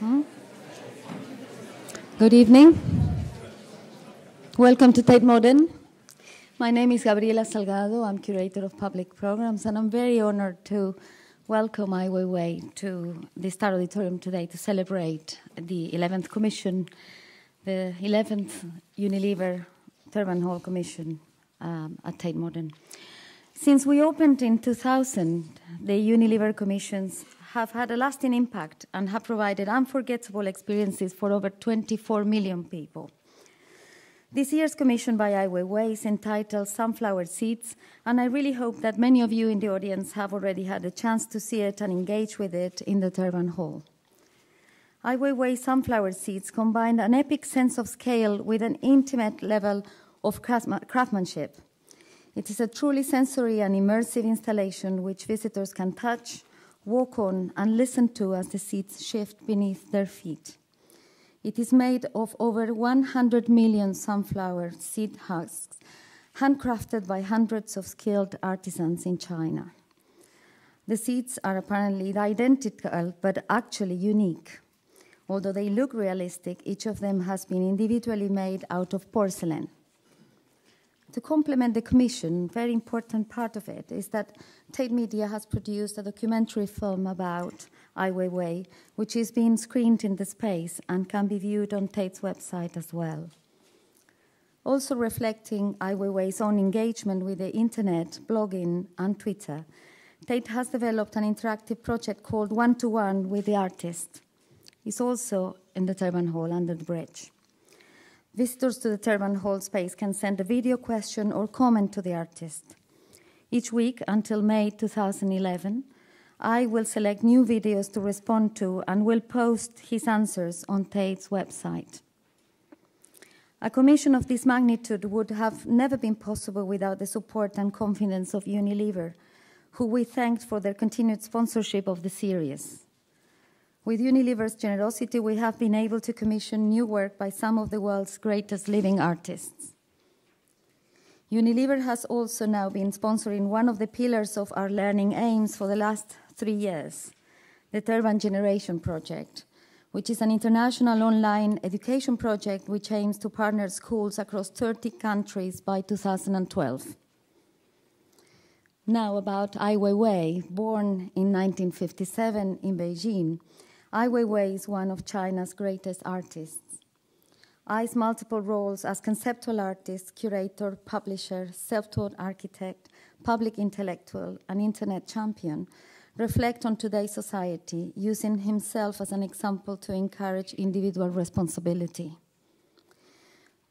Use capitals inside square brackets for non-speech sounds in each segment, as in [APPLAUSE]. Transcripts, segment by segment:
Hmm? Good evening. Welcome to Tate Modern. My name is Gabriela Salgado. I'm curator of public programs, and I'm very honored to welcome Ai Weiwei to the Star Auditorium today to celebrate the 11th Commission, the 11th Unilever Turbine Hall Commission um, at Tate Modern. Since we opened in 2000, the Unilever Commissions have had a lasting impact and have provided unforgettable experiences for over 24 million people. This year's commission by Ai Weiwei is entitled Sunflower Seeds, and I really hope that many of you in the audience have already had a chance to see it and engage with it in the Turbine Hall. Ai Weiwei Sunflower Seeds combine an epic sense of scale with an intimate level of craftsmanship. It is a truly sensory and immersive installation which visitors can touch, walk on, and listen to as the seeds shift beneath their feet. It is made of over 100 million sunflower seed husks, handcrafted by hundreds of skilled artisans in China. The seeds are apparently identical, but actually unique. Although they look realistic, each of them has been individually made out of porcelain. To complement the commission, a very important part of it is that Tate Media has produced a documentary film about Ai Weiwei, which is being screened in the space and can be viewed on Tate's website as well. Also reflecting Ai Weiwei's own engagement with the internet, blogging, and Twitter, Tate has developed an interactive project called One to One with the Artist. It's also in the Turbine Hall under the bridge. Visitors to the Turbine Hall space can send a video question or comment to the artist. Each week until May 2011, I will select new videos to respond to and will post his answers on Tate's website. A commission of this magnitude would have never been possible without the support and confidence of Unilever, who we thanked for their continued sponsorship of the series. With Unilever's generosity, we have been able to commission new work by some of the world's greatest living artists. Unilever has also now been sponsoring one of the pillars of our learning aims for the last three years, the Turbine Generation Project, which is an international online education project which aims to partner schools across 30 countries by 2012. Now, about Ai Weiwei, born in 1957 in Beijing Ai Weiwei is one of China's greatest artists. Ai's multiple roles as conceptual artist, curator, publisher, self taught architect, public intellectual, and internet champion reflect on today's society, using himself as an example to encourage individual responsibility.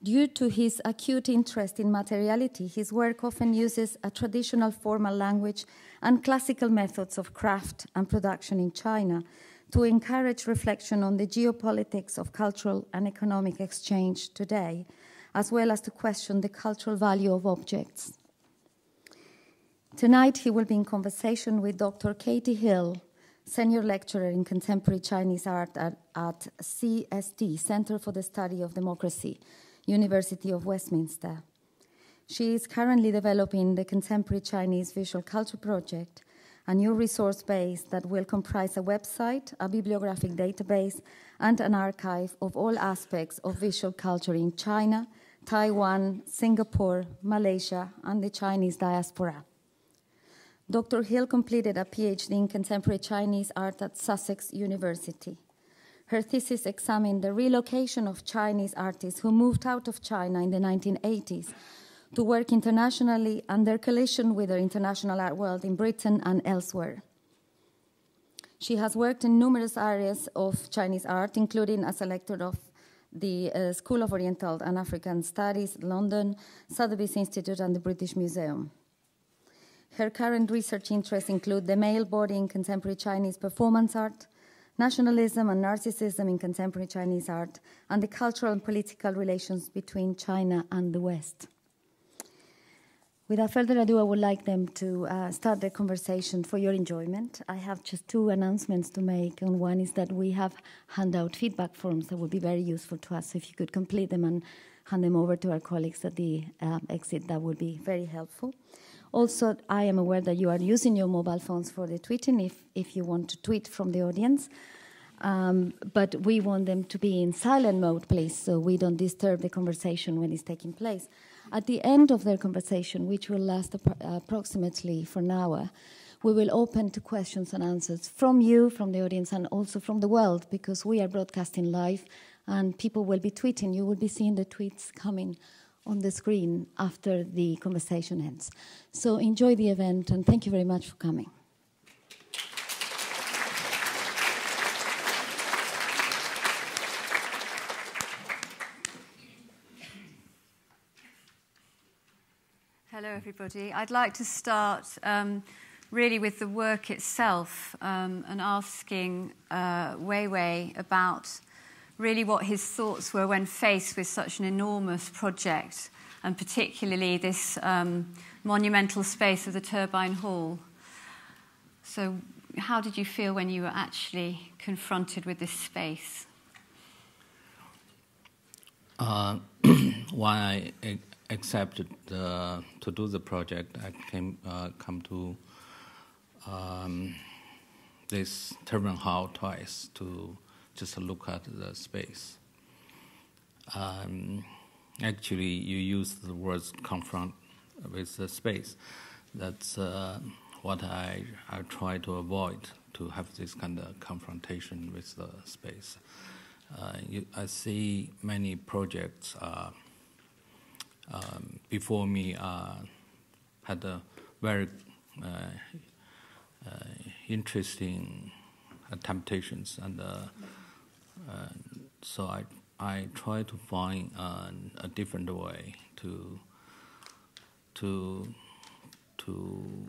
Due to his acute interest in materiality, his work often uses a traditional formal language and classical methods of craft and production in China to encourage reflection on the geopolitics of cultural and economic exchange today, as well as to question the cultural value of objects. Tonight, he will be in conversation with Dr. Katie Hill, senior lecturer in contemporary Chinese art at, at CSD, Center for the Study of Democracy, University of Westminster. She is currently developing the Contemporary Chinese Visual Culture Project a new resource base that will comprise a website, a bibliographic database, and an archive of all aspects of visual culture in China, Taiwan, Singapore, Malaysia, and the Chinese diaspora. Dr. Hill completed a PhD in contemporary Chinese art at Sussex University. Her thesis examined the relocation of Chinese artists who moved out of China in the 1980s to work internationally and their collision with the international art world in Britain and elsewhere. She has worked in numerous areas of Chinese art, including as a lecturer of the uh, School of Oriental and African Studies, London, Sotheby's Institute, and the British Museum. Her current research interests include the male body in contemporary Chinese performance art, nationalism and narcissism in contemporary Chinese art, and the cultural and political relations between China and the West. Without further ado, I would like them to uh, start the conversation for your enjoyment. I have just two announcements to make, and one is that we have handout feedback forms that would be very useful to us. So if you could complete them and hand them over to our colleagues at the uh, exit, that would be very helpful. Also, I am aware that you are using your mobile phones for the tweeting if, if you want to tweet from the audience. Um, but we want them to be in silent mode, please, so we don't disturb the conversation when it's taking place. At the end of their conversation, which will last approximately for an hour, we will open to questions and answers from you, from the audience, and also from the world, because we are broadcasting live and people will be tweeting. You will be seeing the tweets coming on the screen after the conversation ends. So enjoy the event and thank you very much for coming. Everybody. I'd like to start um, really with the work itself um, and asking uh, Weiwei about really what his thoughts were when faced with such an enormous project, and particularly this um, monumental space of the Turbine Hall. So, how did you feel when you were actually confronted with this space? Uh, [CLEARS THROAT] when I accepted to do the project, I came uh, come to um, this Turbine Hall twice to just look at the space. Um, actually, you use the words confront with the space. That's uh, what I, I try to avoid to have this kind of confrontation with the space. Uh, you, I see many projects uh, um, before me uh, had a very uh, uh, interesting temptations and so I I try to find a different way to to to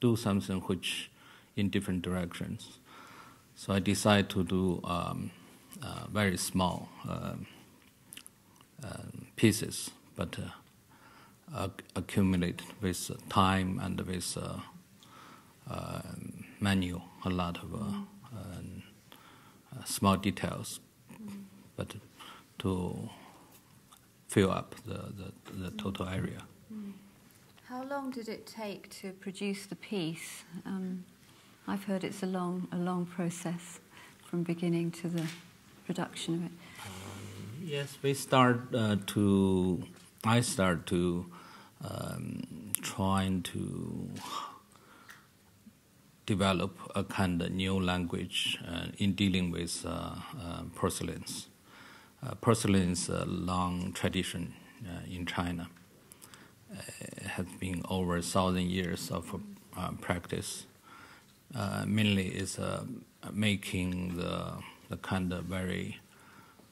do something which in different directions. So I decide to do um, uh, very small uh, pieces, but uh, accumulate with time and with uh, uh, manual a lot of small details, but to fill up the, the, the total area. How long did it take to produce the piece? Um, I've heard it's a long, a long process from beginning to the production of it. Um, yes, we start uh, to. I start to um, trying to develop a kind of new language uh, in dealing with uh, uh, porcelains. Uh, porcelain is a long tradition uh, in China. it has been over a thousand years of practice. mainly is making the, the kind of very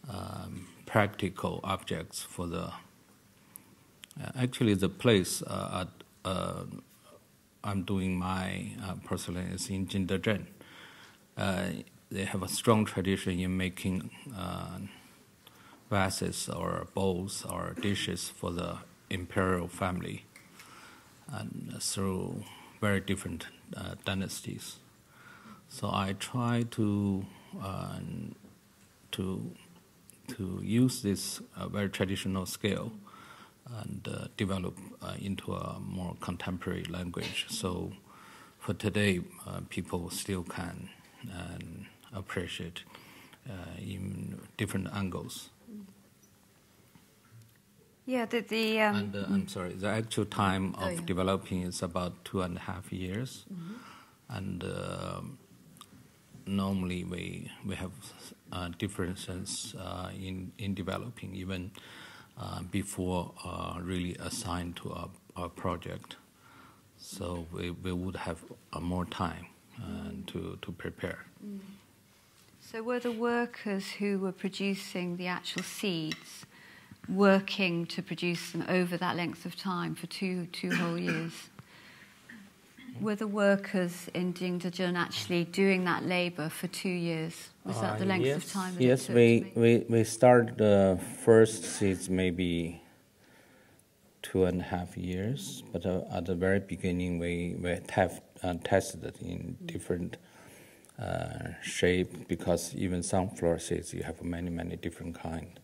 um, practical objects for the actually the place at I'm doing my uh, porcelain is in Jingdezhen. Uh, they have a strong tradition in making uh, vases or bowls or dishes for the imperial family, and through very different uh, dynasties. So I try to uh, to to use this uh, very traditional scale and uh, develop uh, into a more contemporary language. So for today, uh, people still can appreciate in different angles. Yeah, the, the um, and uh, I'm sorry. The actual time oh, of oh, yeah. developing is about two and a half years, mm-hmm. and uh, normally we we have uh, differences in in developing even uh, before uh, really assigned to a, a, project. So we, we would have uh, more time to, to prepare. Mm. So were the workers who were producing the actual seeds working to produce them over that length of time for two, two whole years? Were the workers in Jingdezhen actually doing that labor for two years? Was that the uh, length yes, of time? yes, we, we, we started the first seeds maybe two and a half years, but uh, at the very beginning we, we have uh, tested it in different uh, shape because even sunflower seeds you have many many different kind.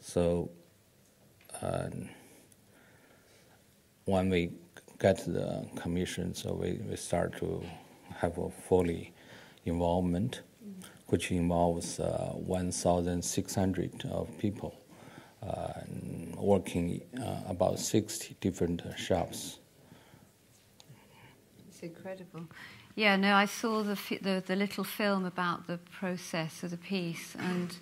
So uh, when we get the commission, so we, we start to have a fully involvement. which involves uh, 1,600 of people uh, working uh, about 60 different shops. It's incredible. Yeah, no, I saw the, the, the little film about the process of the piece, and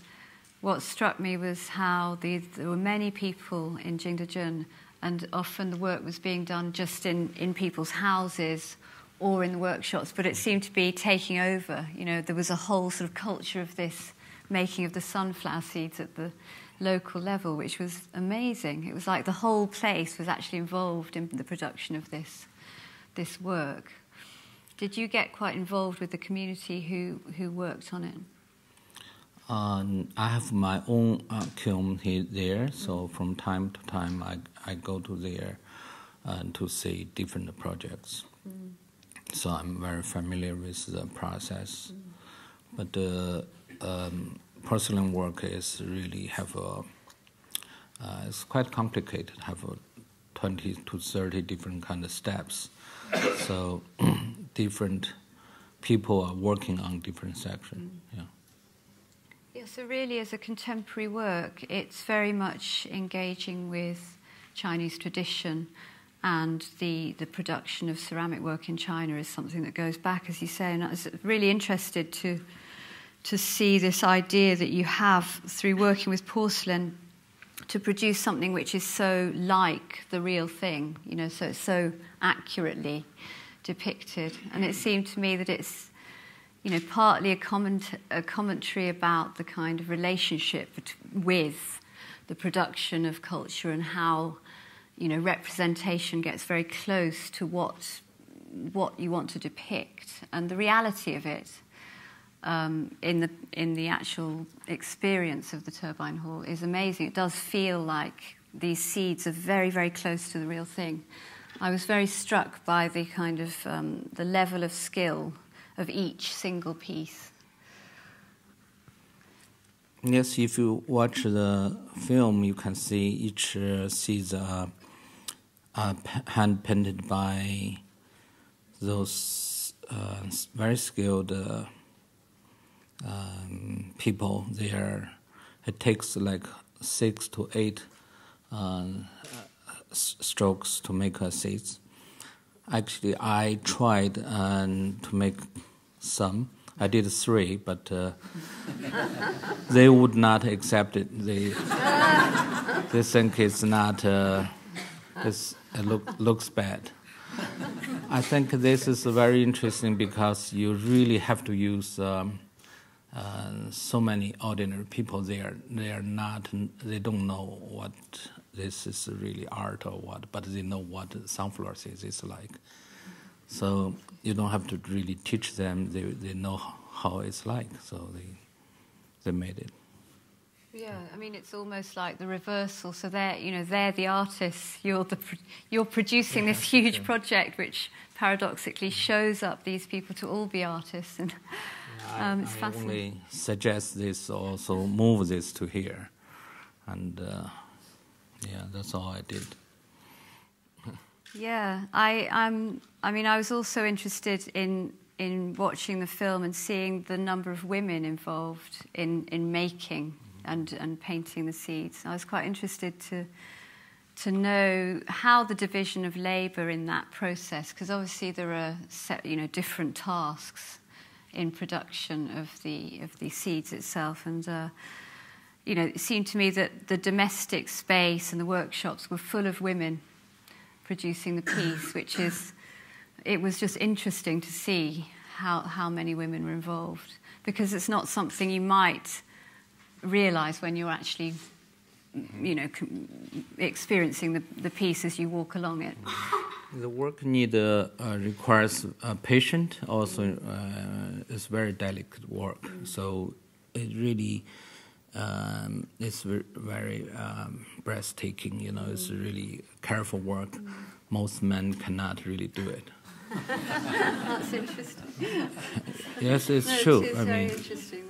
what struck me was how the, there were many people in Jingdezhen, and often the work was being done just in, in people's houses or in the workshops, but it seemed to be taking over. You know, there was a whole sort of culture of this making of the sunflower seeds at the local level, which was amazing. It was like the whole place was actually involved in the production of this, this work. Did you get quite involved with the community who, who worked on it? Um, I have my own uh, kiln here, there, so from time to time I, I go to there uh, to see different projects. Mm. So I'm very familiar with the process. Mm. But the um, porcelain work is really have a uh, it's quite complicated. Have a 20 to 30 different kind of steps. so [CLEARS THROAT] different people are working on different sections. Mm. Yeah. So really, as a contemporary work, it's very much engaging with Chinese tradition, and the, the production of ceramic work in China is something that goes back, as you say. And I was really interested to, to see this idea that you have through working with porcelain to produce something which is so like the real thing, you know, so so accurately depicted. And it seemed to me that it's you know, partly a, comment, a commentary about the kind of relationship with the production of culture and how, you know, representation gets very close to what, what you want to depict and the reality of it. Um, in the in the actual experience of the turbine hall is amazing. It does feel like these seeds are very very close to the real thing. I was very struck by the kind of um, the level of skill of each single piece. Yes, if you watch the film, you can see each uh, are hand painted by those uh, very skilled uh, um, people. There, it takes like six to eight uh, strokes to make a seed. Actually, I tried um, to make some. I did three, but uh, they would not accept it. They they think it's not. Uh, it's, it look, looks bad. I think this is very interesting because you really have to use um, uh, so many ordinary people there. They are not. They don't know what this is really art or what, but they know what sunflower seeds is like. So you don't have to really teach them; they they know how it's like. So they they made it. Yeah, I mean it's almost like the reversal. So they're you know they're the artists. You're the you're producing this huge project, which paradoxically shows up these people to all be artists, and um, it's I, fascinating. I only suggest this, also move this to here, and uh, yeah, that's all I did. Yeah, I, I'm, I mean, I was also interested in, in watching the film and seeing the number of women involved in, in making and, and painting the seeds. I was quite interested to, to know how the division of labour in that process, because obviously there are set, you know, different tasks in production of the, of the seeds itself. And, uh, you know, it seemed to me that the domestic space and the workshops were full of women producing the piece, which is, it was just interesting to see how, how many women were involved. Because it's not something you might realize when you're actually you know experiencing the, the piece as you walk along it. [LAUGHS] The work need uh, uh, requires a patient. Also uh, it's very delicate work. So it really um, it's very um, breathtaking. You know, it's really careful work. Mm. Most men cannot really do it. That's interesting. yes, it's no, true. It is I very mean, interesting.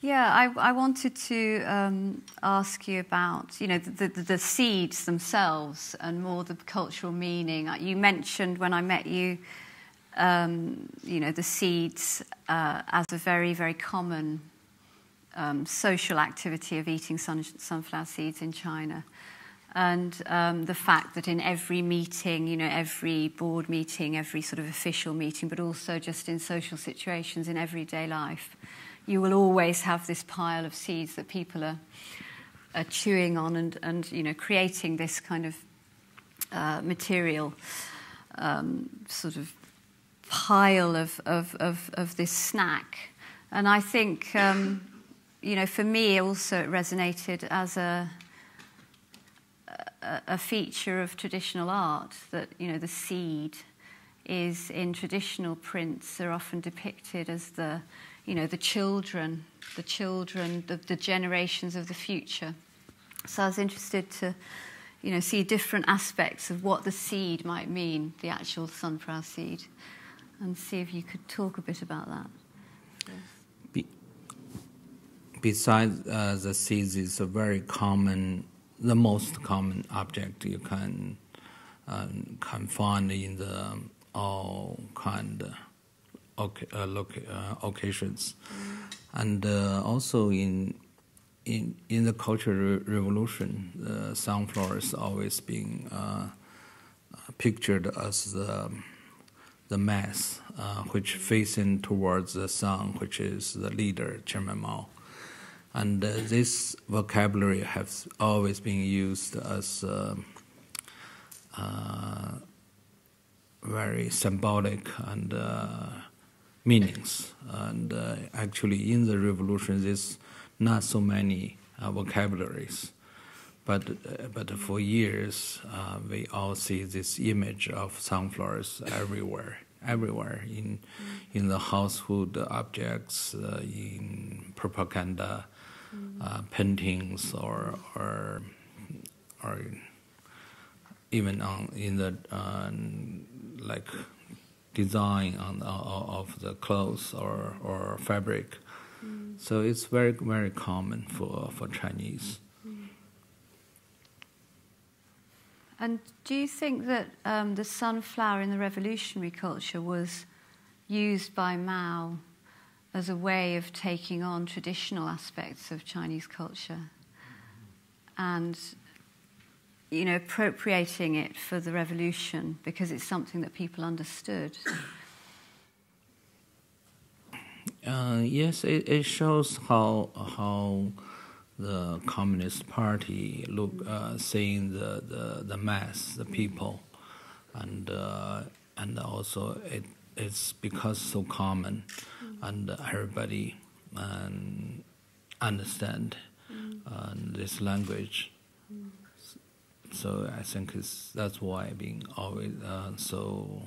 yeah, I, I wanted to um, ask you about, you know, the, the, the, seeds themselves and more the cultural meaning. You mentioned when I met you um, you know, the seeds uh, as a very, very common um, social activity of eating sun, sunflower seeds in China. And um, the fact that in every meeting, you know, every board meeting, every sort of official meeting, but also just in social situations in everyday life, you will always have this pile of seeds that people are, are chewing on and, and, you know, creating this kind of uh, material um, sort of pile of, of, of, of, this snack. And I think, um, you know, for me also it resonated as a, a, a feature of traditional art that, you know, the seed is in traditional prints are often depicted as the, you know, the children, the children, the, the generations of the future. So I was interested to, you know, see different aspects of what the seed might mean, the actual sunflower seed and see if you could talk a bit about that. Besides uh, the seeds, is a very common, the most common object you can um, can find in the all kind of uh, uh, occasions, and uh, also in in in the Cultural Revolution, the sunflowers always being uh, pictured as the the mass, uh, which facing towards the sun, which is the leader, Chairman Mao. And uh, this vocabulary has always been used as uh, uh very symbolic and uh, meanings. And uh, actually, in the revolution, there's not so many vocabularies. But, uh, but for years, uh, we all see this image of sunflowers everywhere, everywhere in, in the household objects, uh, in propaganda, uh, paintings, or, or, or even on, in the uh, like design on, of the clothes or, or fabric. Mm. So it's very, very common for, for Chinese. And do you think that um, the sunflower in the revolutionary culture was used by Mao as a way of taking on traditional aspects of Chinese culture and, you know, appropriating it for the revolution because it's something that people understood? Uh, yes, it, it shows how how the Communist Party look uh, seeing the, the, the mass, the people, and uh, and also it it's because so common, and everybody um, understand uh, this language. So I think it's, that's why being always uh, so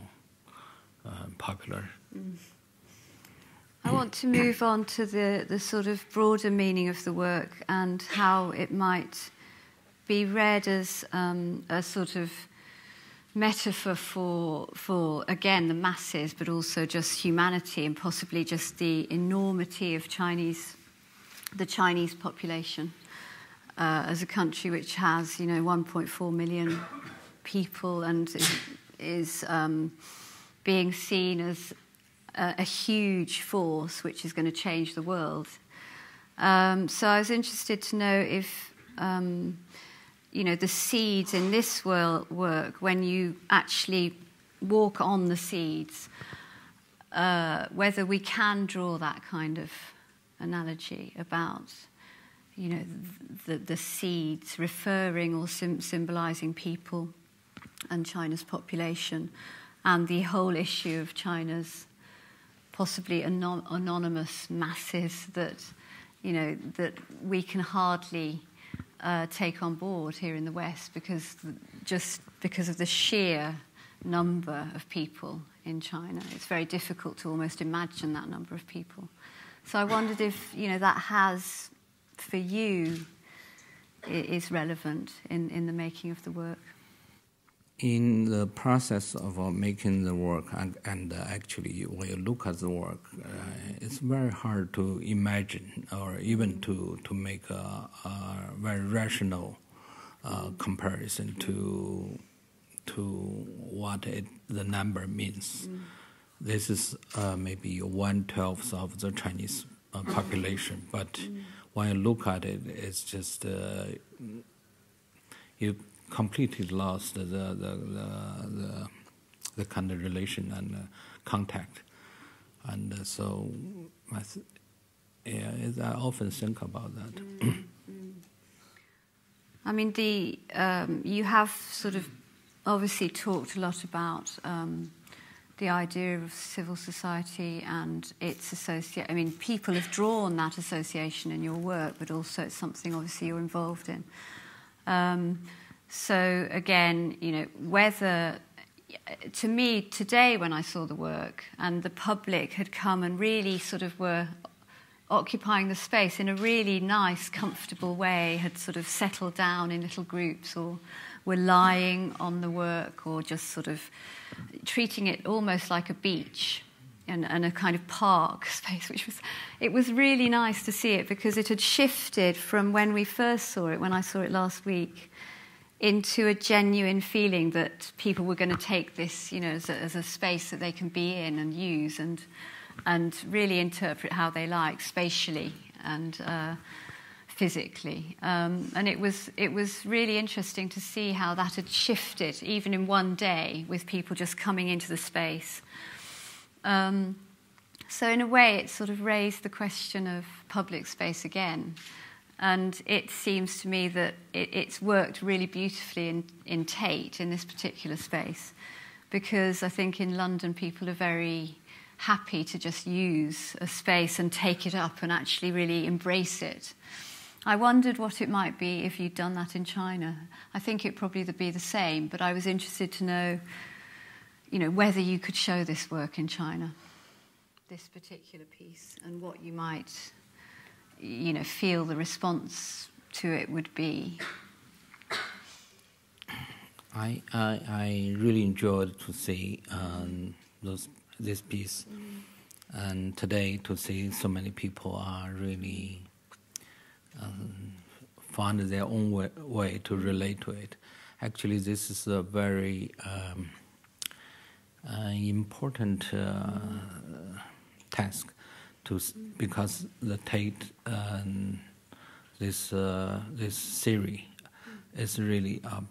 uh, popular. Mm. I want to move on to the, the sort of broader meaning of the work and how it might be read as um, a sort of metaphor for, for, again, the masses, but also just humanity and possibly just the enormity of Chinese, the Chinese population uh, as a country which has, you know, 1.4 million people and is, um, being seen as a, a huge force which is going to change the world. Um, so I was interested to know if, um, you know, the seeds in this world work, when you actually walk on the seeds, uh, whether we can draw that kind of analogy about, you know, the, the seeds referring or symbolizing people and China's population and the whole issue of China's possibly anon- anonymous masses that, you know, that we can hardly uh, take on board here in the West because just because of the sheer number of people in China. It's very difficult to almost imagine that number of people. So I wondered if, you know, that has, for you, is relevant in, in the making of the work in the process of uh, making the work and, and uh, actually when you look at the work uh, it's very hard to imagine or even to, to make a, a very rational uh, comparison to to what it, the number means this is uh, maybe one twelfth of the Chinese uh, population, but mm. when you look at it, it's just uh, you completely lost the the the, the, the kind of relation and uh, contact, and uh, so I th- yeah, I often think about that. Mm. mm. I mean, the um, you have sort of obviously talked a lot about. Um, the idea of civil society and its associate. I mean, people have drawn that association in your work, but also it's something obviously you're involved in. Um, so again, you know, whether to me today when I saw the work and the public had come and really sort of were occupying the space in a really nice, comfortable way, had sort of settled down in little groups or were lying on the work or just sort of treating it almost like a beach and, and, a kind of park [LAUGHS] space, which was, it was really nice to see it because it had shifted from when we first saw it, when I saw it last week, into a genuine feeling that people were going to take this, you know, as a, as a space that they can be in and use and, and really interpret how they like spatially and uh, physically. Um, and it was, it was really interesting to see how that had shifted, even in one day, with people just coming into the space. Um, so, in a way, it sort of raised the question of public space again. And it seems to me that it, it's worked really beautifully in, in Tate, in this particular space, because I think in London people are very happy to just use a space and take it up and actually really embrace it. I wondered what it might be if you'd done that in China. I think it probably would be the same, but I was interested to know, you know, whether you could show this work in China, this particular piece, and what you might, you know, feel the response to it would be. I I, I really enjoyed to see um, those this piece, mm. and today to see so many people are really um, find their own way, way, to relate to it. Actually, this is a very um, uh, important uh, task to because the Tate um, this uh, this series is really a,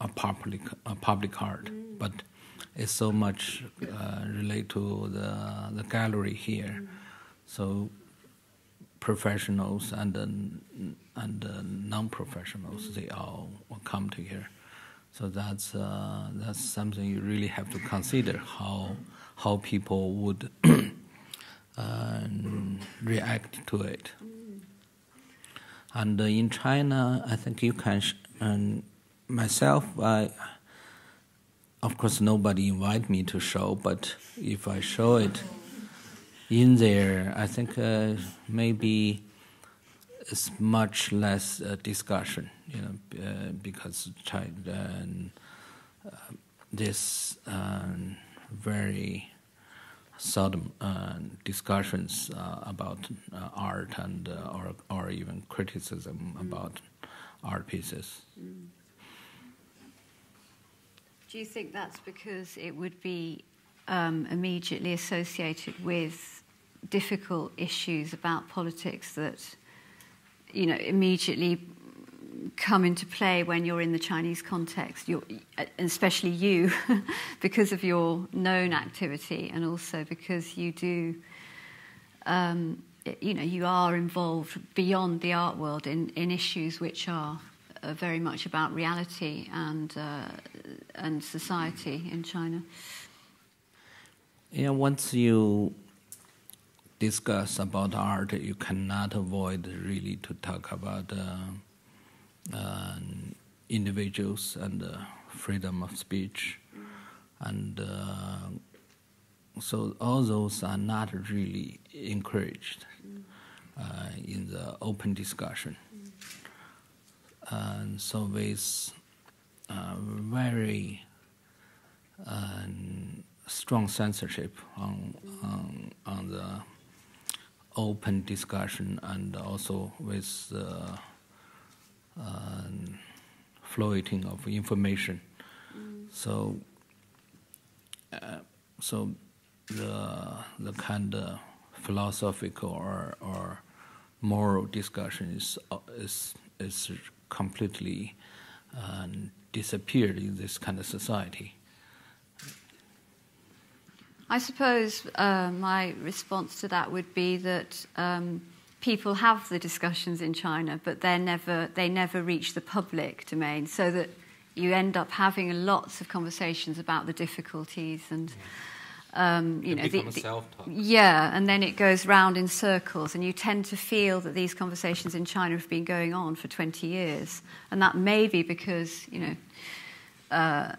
a public a public art, but it's so much uh, related to the the gallery here. So professionals and uh, and uh, non-professionals they all come together. So that's uh, that's something you really have to consider how how people would [CLEARS THROAT] react to it. And uh, in China, I think you can. And myself, I of course nobody invite me to show, but if I show it in there, I think uh, maybe it's much less uh, discussion, you know, uh, because China, uh, this um, very seldom uh, discussions uh, about art and or or even criticism mm. about art pieces. Mm. Do you think that's because it would be um, immediately associated with difficult issues about politics that you know immediately come into play when you're in the Chinese context, you're, especially you, [LAUGHS] because of your known activity, and also because you do, um, you know, you are involved beyond the art world in, in issues which are uh, very much about reality and uh, and society in China. Yeah, once you discuss about art, you cannot avoid really to talk about uh, uh, individuals and uh, freedom of speech, and uh, so all those are not really encouraged uh, in the open discussion. And so with very strong censorship on on, on the open discussion and also with uh, uh, floating of information. Mm. So, uh, so the the kind of philosophical or or moral discussion is is is completely uh, disappeared in this kind of society. I suppose uh, my response to that would be that um, people have the discussions in China, but they never they never reach the public domain, so that you end up having lots of conversations about the difficulties and. Um, you know, the, the yeah, and then it goes round in circles, and you tend to feel that these conversations in China have been going on for 20 years, and that may be because you know, uh,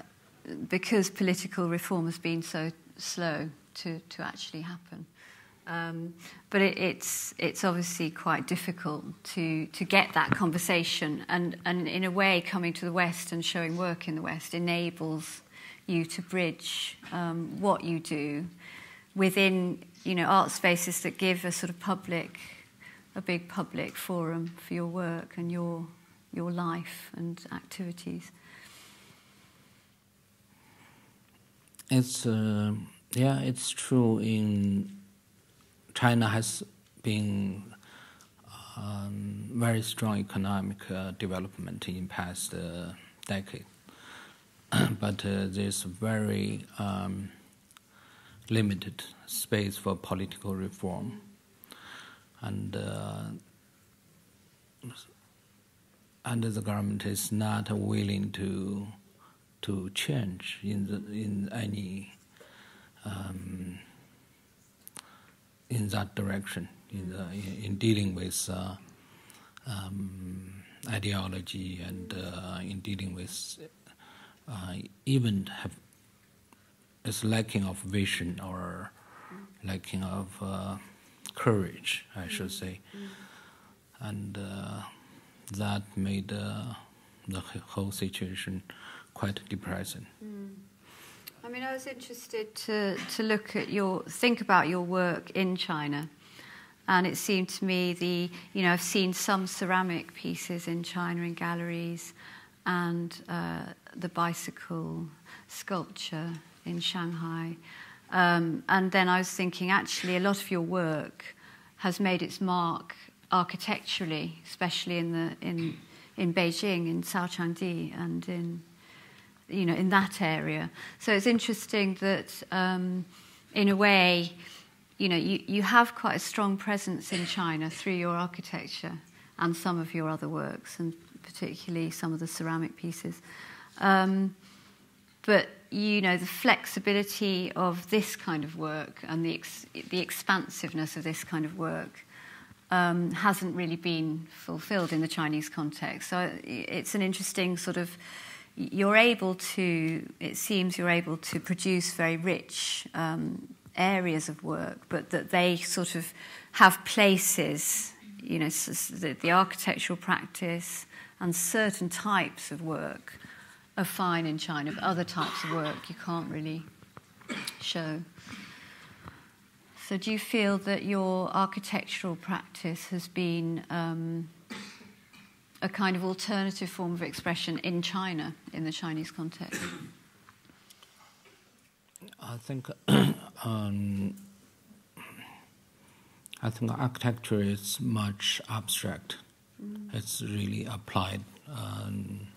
because political reform has been so slow to, to actually happen. Um, but it, it's, it's obviously quite difficult to, to get that conversation. And, and in a way, coming to the West and showing work in the West enables you to bridge um, what you do within you know, art spaces that give a sort of public, a big public forum for your work and your, your life and activities. It's uh, yeah, it's true. In China has been um, very strong economic uh, development in past uh, decade, [CLEARS THROAT] but uh, there's very um, limited space for political reform, and uh, and the government is not willing to to change in the, in any um, in that direction in, the, in dealing with uh, um, ideology and uh, in dealing with uh, even have is lacking of vision or lacking of uh, courage, I should say, and uh, that made uh, the whole situation quite depressing. Mm. I mean, I was interested to, to look at your, think about your work in China. And it seemed to me the, you know, I've seen some ceramic pieces in China in galleries and uh, the bicycle sculpture in Shanghai. Um, and then I was thinking, actually, a lot of your work has made its mark architecturally, especially in, the, in, in Beijing, in Caochangdi, and in you know, in that area. So it's interesting that, um, in a way, you know, you, you have quite a strong presence in China through your architecture and some of your other works, and particularly some of the ceramic pieces. Um, but you know the flexibility of this kind of work and the ex- the expansiveness of this kind of work um, hasn't really been fulfilled in the Chinese context. So it's an interesting sort of you're able to, it seems you're able to produce very rich um, areas of work, but that they sort of have places, you know, the, the architectural practice and certain types of work are fine in China, but other types of work you can't really show. So, do you feel that your architectural practice has been um, a kind of alternative form of expression in China, in the Chinese context? I think [COUGHS] um, I think architecture is much abstract. Mm. It's really applied. Um,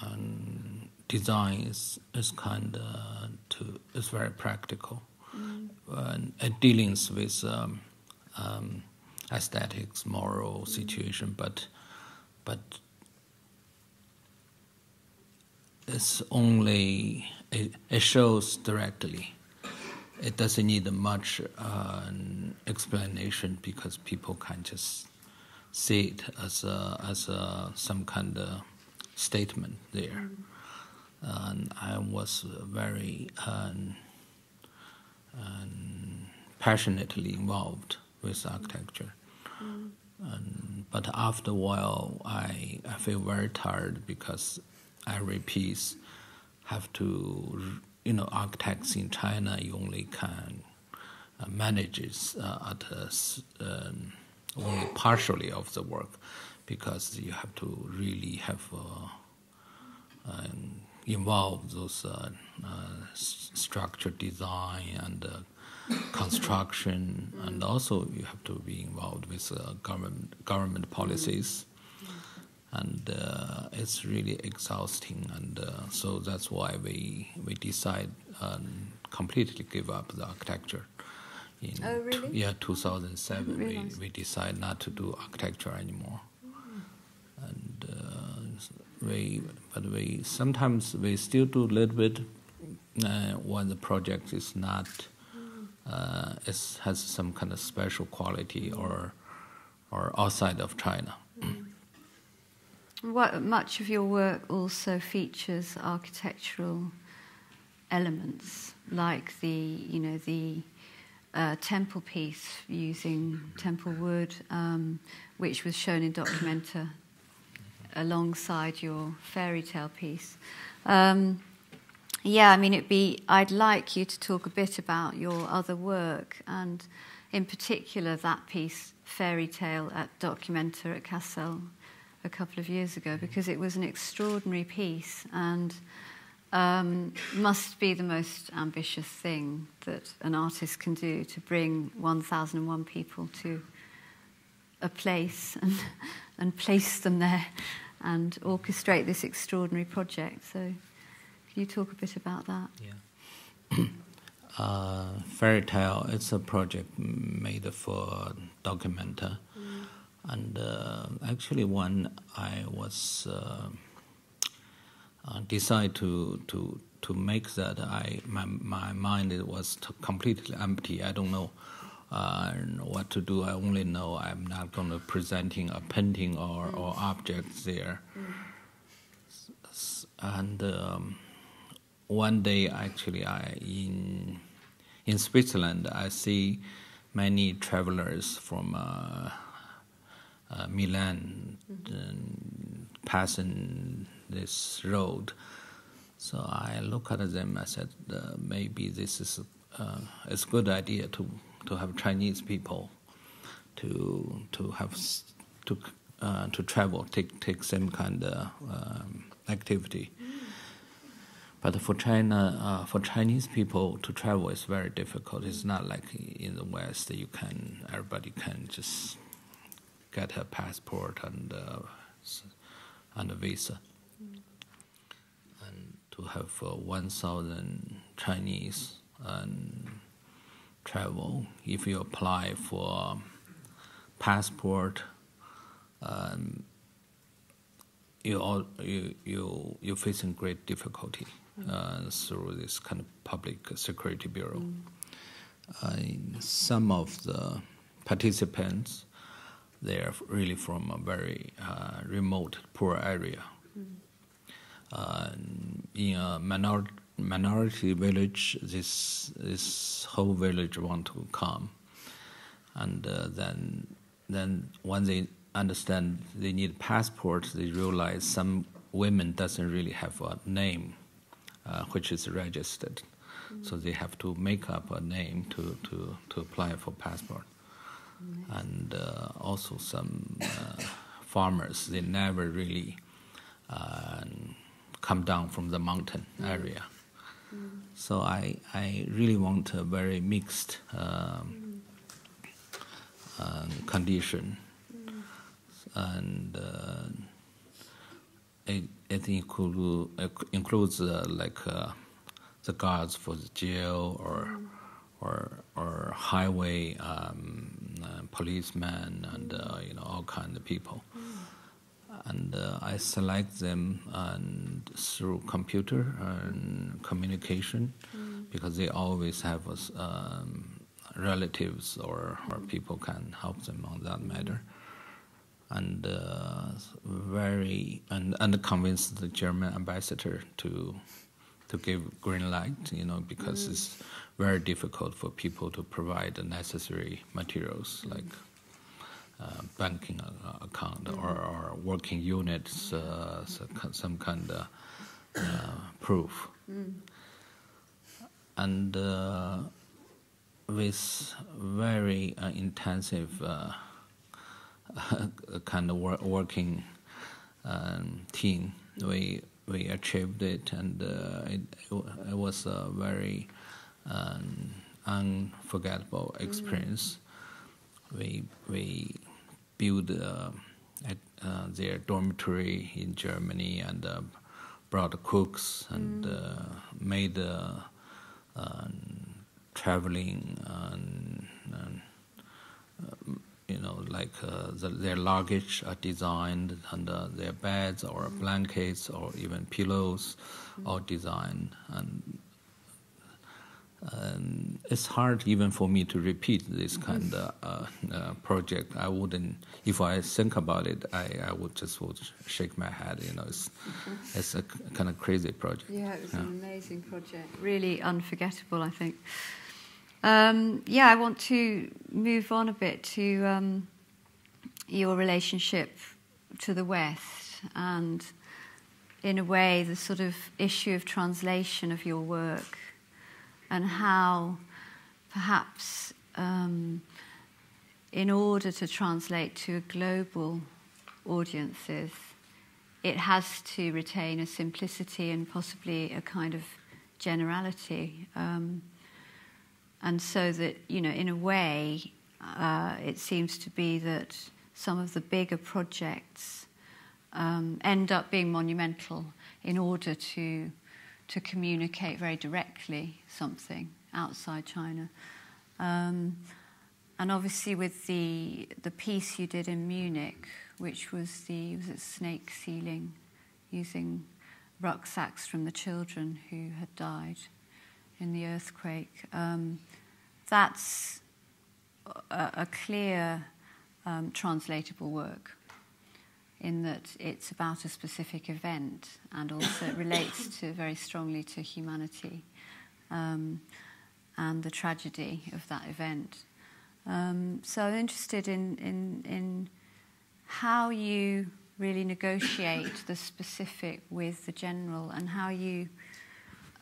and design is, is kind of to is very practical. Mm. And it deals with um, um, aesthetics, moral situation, but but it's only it, it shows directly. It doesn't need much uh, explanation because people can just see it as a, as a, some kind of statement there. And I was very um, um, passionately involved with architecture. But after a while, I, I feel very tired because every piece have to, you know, architects in China, you only can uh, manage it uh, at a, um, only partially of the work because you have to really have a involve those uh, uh, structure design and uh, construction, and also you have to be involved with government government policies. And it's really exhausting, and so that's why we we decide um, completely give up the architecture. In oh, really? T- yeah, 2007, we, we decided not to do architecture anymore. Mm. And uh, we, but we sometimes we still do a little bit uh, when the project is not, uh, it has some kind of special quality or, or outside of China. What, much of your work also features architectural elements, like the you know the uh, temple piece using temple wood, um, which was shown in Documenta alongside your fairy tale piece. Um, yeah, I mean, it'd be. I'd like you to talk a bit about your other work, and in particular that piece, fairy tale at Documenta at Kassel, a couple of years ago, because it was an extraordinary piece and um, must be the most ambitious thing that an artist can do to bring 1001 people to a place [LAUGHS] and, and place them there and orchestrate this extraordinary project. So, can you talk a bit about that? Yeah. [CLEARS THROAT] uh, Fairy Tale, it's a project made for Documenta. Mm. And uh, actually, when I was. Uh, uh, decide to to to make that, I my my mind it was completely empty. I don't know uh, what to do. I only know I'm not going to presenting a painting or mm. or objects there. Mm. And um, one day, actually, I in in Switzerland, I see many travelers from uh, uh Milan mm-hmm. passing this road. So I look at them. I said, uh, maybe this is uh, it's a good idea to to have Chinese people to to have to uh, to travel, take take same kind of um, activity. But for China, uh, for Chinese people to travel is very difficult. It's not like in the West you can everybody can just get a passport and uh, and a visa to have uh, 1,000 Chinese and travel. If you apply for passport, um, you all, you you you're facing great difficulty uh, through this kind of public security bureau. Mm. Uh, some of the participants, they are really from a very uh, remote, poor area. Mm. Uh, in a minor, minority village, this this whole village want to come, and uh, then then when they understand they need passport, they realize some women doesn't really have a name, uh, which is registered, mm-hmm. so they have to make up a name to to to apply for passport, mm-hmm. and uh, also some uh, farmers they never really. Uh, come down from the mountain mm. area. Mm. So I, I really want a very mixed um, uh, condition, mm. and uh, it, it include, includes uh, like uh, the guards for the jail or mm. or or highway um, uh, policemen and uh, you know all kind of people. Mm and uh, I select them and through computer and communication mm. because they always have um, relatives or, or people can help them on that matter and uh, very and, and convince the German ambassador to to give green light you know because mm. it's very difficult for people to provide the necessary materials mm. like uh, banking account or, or working units, uh, so some kind of uh, proof. Mm. And with very intensive kind of wor- working um, team, we we achieved it, and uh, it, it was a very um, unforgettable experience. Mm. We we built uh, at uh, their dormitory in Germany and uh, brought cooks and mm. Uh, made traveling and, and you know, like uh, the, their luggage are designed, and uh, their beds or blankets or even pillows are designed, and, and it's hard even for me to repeat this kind of uh, uh, project. I wouldn't, if I think about it, I, I would just would shake my head. You know, it's it's a kind of crazy project. Yeah, it was yeah. an amazing project, really unforgettable. I think. Um, yeah, I want to move on a bit to um, your relationship to the West and, in a way, the sort of issue of translation of your work and how perhaps um, in order to translate to a global audiences, it has to retain a simplicity and possibly a kind of generality. Um, and so that, you know, in a way, uh, it seems to be that some of the bigger projects um, end up being monumental in order to, to communicate very directly something outside China. Um, and obviously, with the, the piece you did in Munich, which was the was it snake ceiling using rucksacks from the children who had died in the earthquake. Um, that's a, a clear um, translatable work in that it's about a specific event and also it relates to very strongly to humanity um, and the tragedy of that event. Um, so I'm interested in, in, in how you really negotiate the specific with the general and how you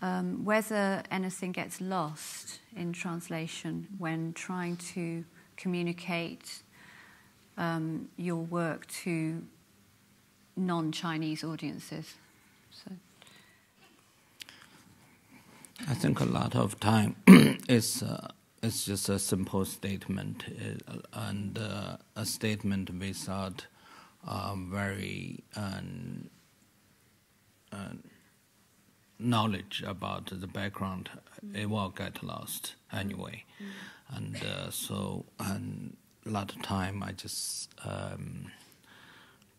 um, whether anything gets lost in translation when trying to communicate um, your work to non Chinese audiences. So. I think a lot of time [CLEARS THROAT] is uh, it's just a simple statement uh, and uh, a statement without um, very um, knowledge about the background, it will get lost anyway. Mm. And uh, so, and a lot of time I just um,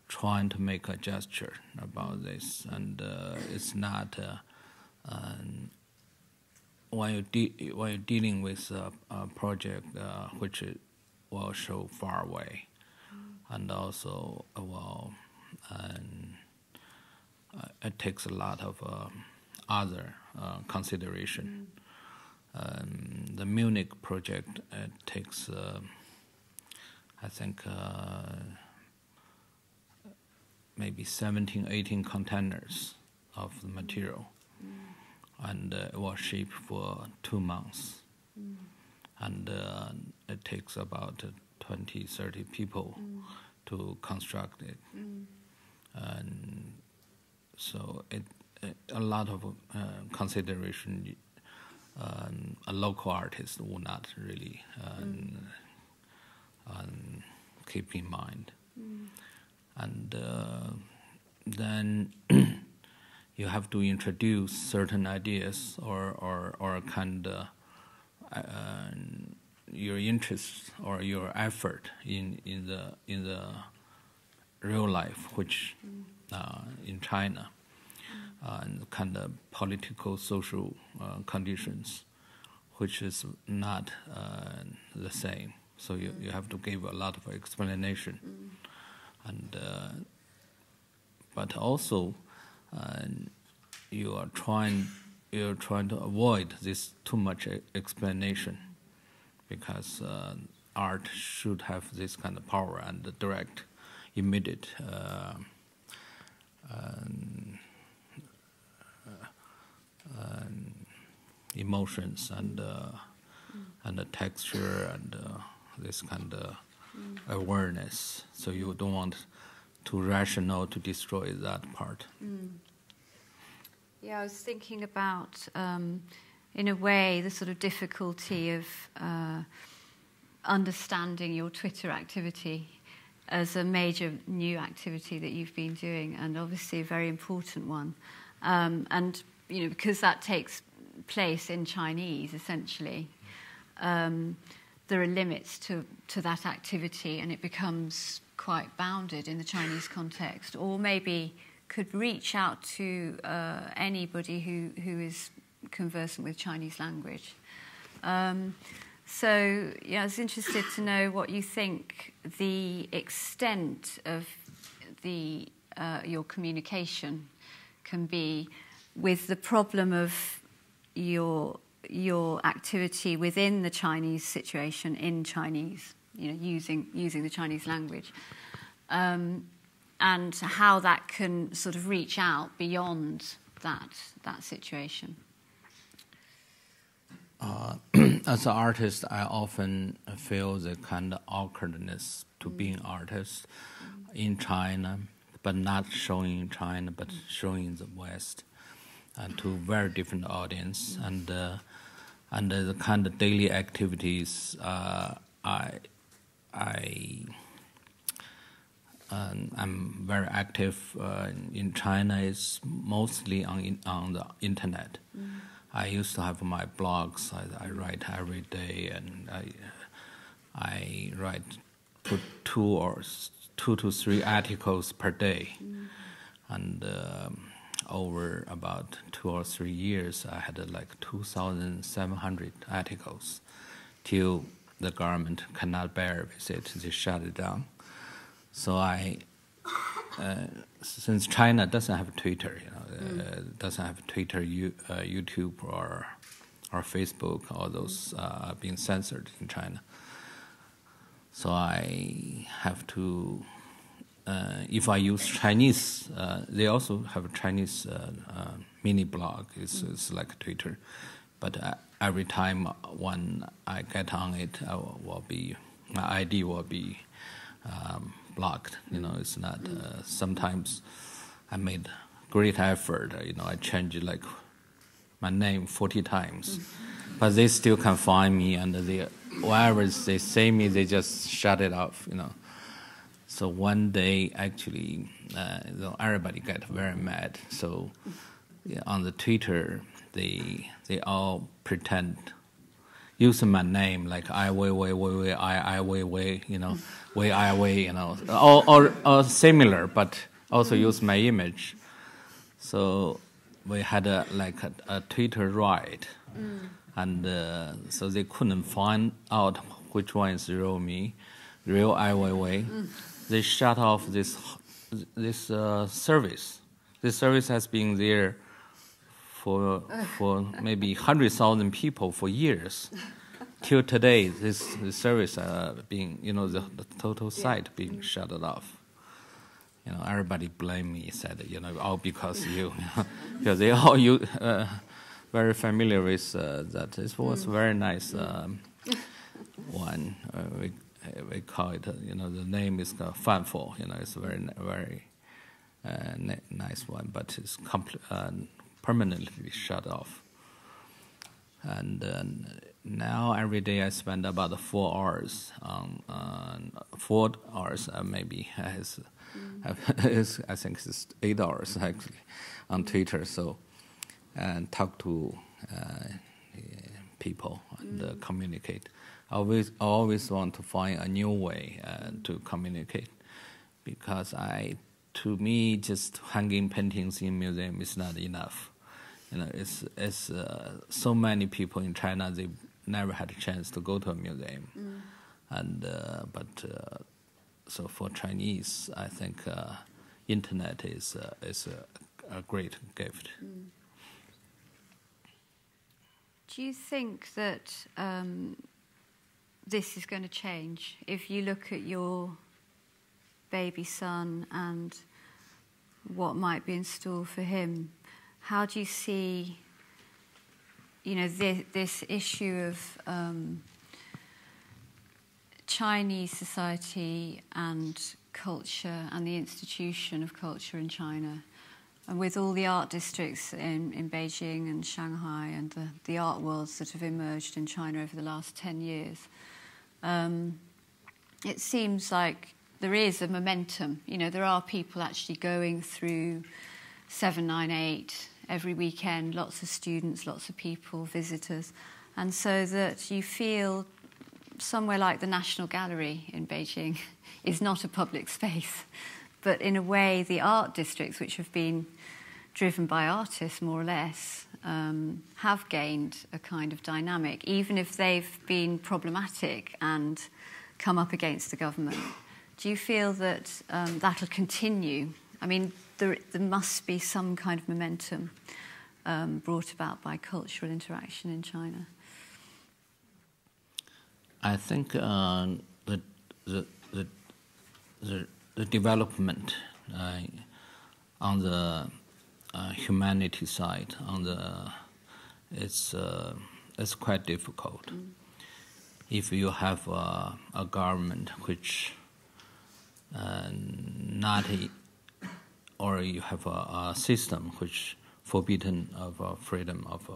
trying to make a gesture about this, and uh, it's not. Uh, um, when you de- when you're dealing with a, a project uh, which will show far away, mm. and also uh, well, and uh, it takes a lot of um, other uh, consideration. Um, the Munich project takes, uh, I think, uh, maybe 17, 18 containers of the material, mm. and it was shipped for two months. Mm. And it takes about 20, 30 people mm. to construct it. And so it a lot of uh, consideration. Um, a local artist would not really um, mm. um, keep in mind. Mm. And uh, then [CLEARS THROAT] you have to introduce certain ideas or, or, or kind of uh, your interest or your effort in, in, the, in the real life, which mm. uh, in China and kind of political social uh, conditions, which is not uh, the same. So you, you have to give a lot of explanation, mm. and uh, but also you are trying you're trying to avoid this too much explanation because uh, art should have this kind of power and direct, immediate uh, and uh, mm. and the texture and uh, this kind of awareness. So you don't want to rational to destroy that part. Mm. Yeah, I was thinking about, um, in a way, the sort of difficulty of uh, understanding your Twitter activity as a major new activity that you've been doing, and obviously a very important one. Um, and you know, because that takes place in Chinese, essentially, um, there are limits to, to that activity, and it becomes quite bounded in the Chinese context, or maybe could reach out to uh, anybody who, who is conversant with Chinese language. Um, so, yeah, I was interested to know what you think the extent of the, uh, your communication can be with the problem of your, your activity within the Chinese situation in Chinese, you know, using, using the Chinese language. Um, and how that can sort of reach out beyond that, that situation. Uh, [CLEARS THROAT] as an artist, I often feel the kind of awkwardness to mm. being artist in China, but not showing in China, but mm. showing in the West, to very different audience, and uh, and the kind of daily activities uh, I I uh, I'm very active uh, in China. It's mostly on on the internet. Mm. I used to have my blogs. I, I, write every day, and I I write put two or two to three articles per day, mm. and um, over about two or three years, I had uh, like two thousand seven hundred articles, till the government cannot bear with it. They shut it down. So I, uh, since China doesn't have Twitter, you know, uh, mm. doesn't have Twitter, you, uh, YouTube, or or Facebook, all those uh, are being censored in China. So I have to. Uh, if I use Chinese, uh, they also have a Chinese mini blog. It's, it's like Twitter, but every time when I get on it, I will, be my ID will be um, blocked. You know, it's not. Uh, sometimes I made great effort. Uh, you know, I changed like my name forty times, but they still can find me, and they wherever they say me, they just shut it off. You know. So one day, actually, uh, you know, everybody got very mad. So yeah, on the Twitter, they they all pretend using my name like I Wei Wei Wei Wei I I you know, Wei I Wei, you know, [LAUGHS] all, all similar, but also use my image. So we had a like a, a Twitter riot, mm. and uh, so they couldn't find out which one is real me, real Ai Weiwei. Mm. They shut off this this uh, service. This service has been there for for maybe hundred thousand people for years. Till today, this, this service uh, being you know the, the total site yeah. being shut off. You know, everybody blame me. Said you know all because you, [LAUGHS] because they all you uh, very familiar with uh, that. It was mm. very nice um, one. Uh, we we call it. Uh, you know, the name is called Fanfou. You know, it's a very very uh, nice one, but it's compl- permanently shut off. And uh, now every day I spend about four hours on uh, four hours uh, maybe has, [LAUGHS] mm. I think it's eight hours actually on Twitter. So and talk to uh, people and mm. communicate. I always I always want to find a new way uh, to communicate because I to me just hanging paintings in museum is not enough you know, it's it's uh, so many people in China they never had a chance to go to a museum, mm. and uh, but uh, so for Chinese, I think uh, internet is uh, is a, a, great gift. Mm. Do you think that um, this is going to change if you look at your baby son and what might be in store for him? how do you see, you know, this, this issue of um, Chinese society and culture and the institution of culture in China and with all the art districts in, in Beijing and Shanghai and the, the art worlds that have emerged in China over the last 10 years, um, it seems like there is a momentum. You know, there are people actually going through 798 every weekend, lots of students, lots of people, visitors. And so that you feel somewhere like the National Gallery in Beijing [LAUGHS] is not a public [LAUGHS] space, but in a way, the art districts, which have been driven by artists more or less, um, have gained a kind of dynamic, even if they've been problematic and come up against the government. Do you feel that um, that'll continue? I mean, there, there, must be some kind of momentum um, brought about by cultural interaction in China. I think uh, the, the, the, the, development uh, on the humanity side, on the it's uh, it's quite difficult. Mm. If you have a, a government which uh, not a, or you have a, a, system which forbidden of uh, freedom of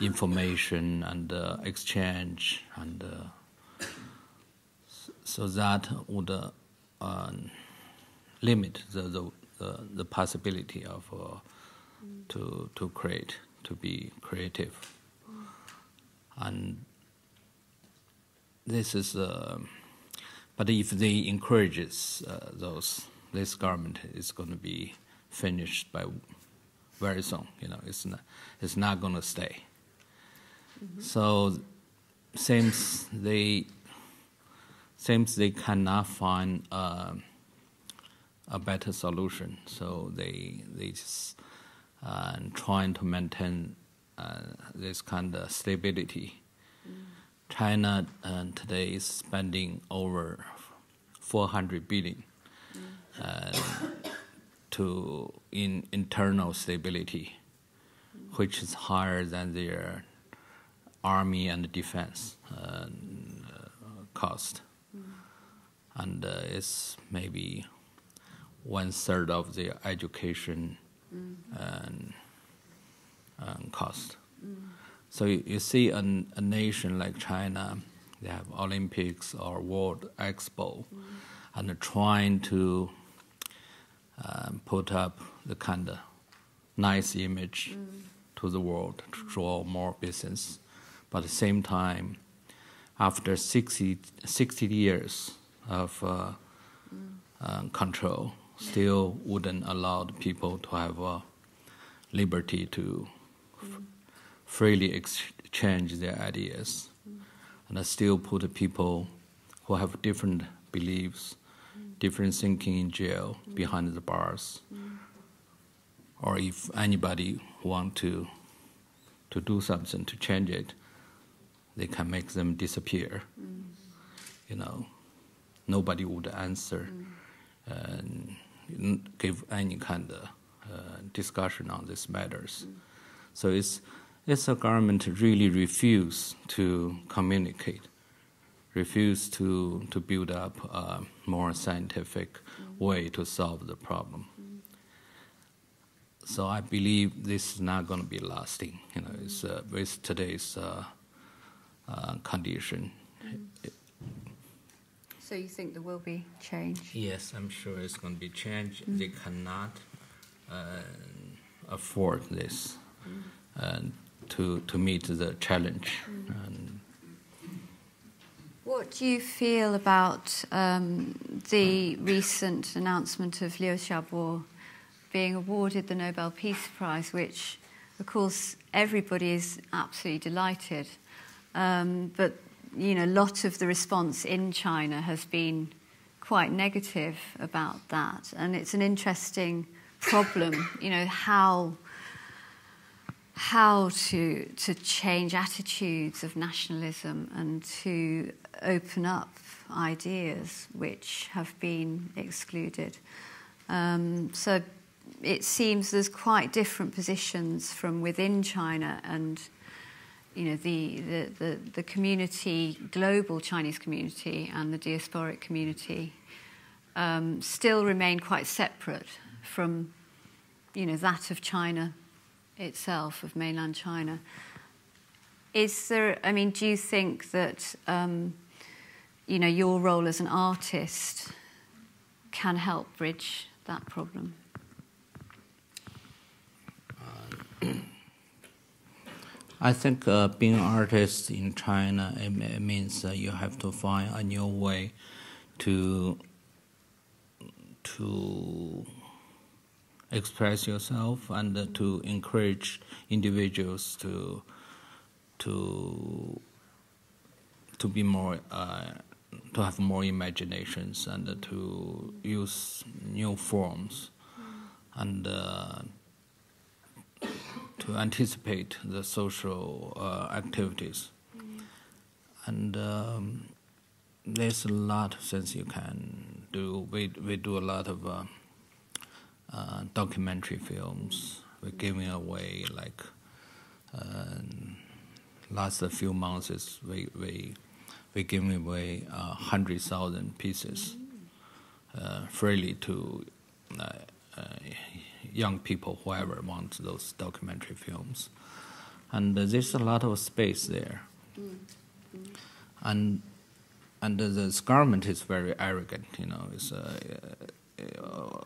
information and uh, exchange, and uh, so that would uh, limit the, the, the, the, possibility of mm. to to create to be creative, and this is. but if they encourages those, this government is going to be finished by very soon. You know, it's not, it's not going to stay. Mm-hmm. So, seems they seems they cannot find uh, a better solution. So they they just uh, trying to maintain uh, this kind of stability. China uh, today is spending over 400 billion. Mm to in internal stability, which is higher than their army and defense uh, cost, and uh, it's maybe one third of the education mm. and, and, cost. Mm. So you, you see a, a, nation like China, they have Olympics or World Expo, and trying to um, put up the kind of nice image mm. to the world to draw more business. But at the same time, after 60, 60 years of uh, mm. control, still wouldn't allow people to have a liberty to freely exchange their ideas, and I still put people who have different beliefs different thinking in jail behind the bars, or if anybody want to to do something to change it, they can make them disappear. You know, nobody would answer. And give any kind of uh, discussion on these matters. So it's it's a government really refuse to communicate refuse to, to build up a more scientific way to solve the problem. So I believe this is not going to be lasting. You know, it's, uh, with today's uh, condition. Mm-hmm. So you think there will be change? Yes, I'm sure it's going to be change. They cannot uh, afford this to to meet the challenge. And what do you feel about um, the recent announcement of Liu Xiaobo being awarded the Nobel Peace Prize, which, of course, everybody is absolutely delighted. Um, but, you know, a lot of the response in China has been quite negative about that. And it's an interesting problem, you know, how how to to change attitudes of nationalism and to open up ideas which have been excluded. Um, so it seems there's quite different positions from within China and you know the, the, the, the community, global Chinese community and the diasporic community um, still remain quite separate from you know, that of China itself, of mainland China. Is there, I mean, do you think that, um, you know, your role as an artist can help bridge that problem? I think uh, being an artist in China it, it means you have to find a new way to to express yourself and to encourage individuals to to to be more uh, to have more imaginations and to use new forms. And uh, to anticipate the social uh, activities. Mm. And um, there's a lot of things you can do. We we do a lot of uh, uh, documentary films. We're giving away like uh, last few months we we we giving away uh, hundred thousand pieces uh, freely to young people, whoever wants those documentary films. And uh, there's a lot of space there. Mm. And and this government is very arrogant, you know. It's uh, uh,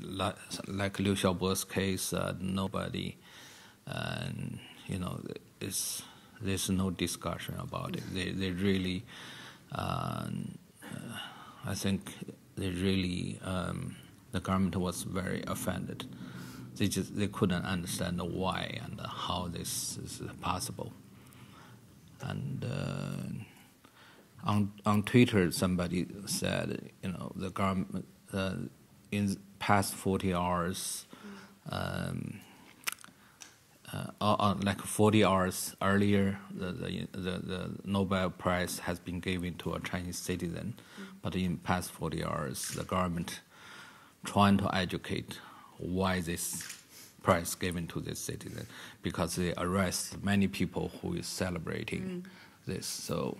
like, like Liu Xiaobo's case, uh, nobody, and you know, it's, there's no discussion about it. They they really, uh, I think they really um, the government was very offended. They just they couldn't understand why and how this is possible. And uh, on on Twitter, somebody said, you know, the government uh, in past forty hours. Um, uh, uh, like 40 hours earlier, the, the, the, the, Nobel Prize has been given to a Chinese citizen, mm-hmm. but in past 40 hours, the government trying to educate why this prize given to this citizen because they arrest many people who is celebrating mm. this. So,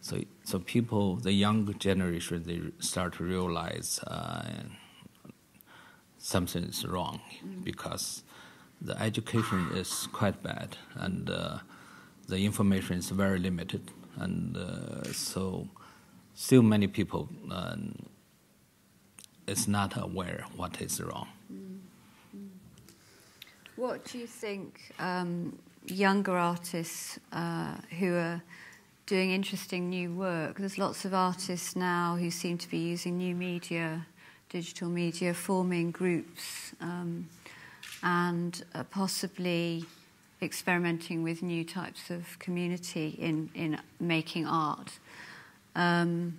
so, so people, the young generation, they start to realize uh, something is wrong mm. because the education is quite bad and uh, the information is very limited, and uh, so still many people uh, is not aware what is wrong. Mm-hmm. What do you think um, younger artists uh, who are doing interesting new work? There's lots of artists now who seem to be using new media, digital media, forming groups, um, and uh, possibly experimenting with new types of community in, in making art. Um,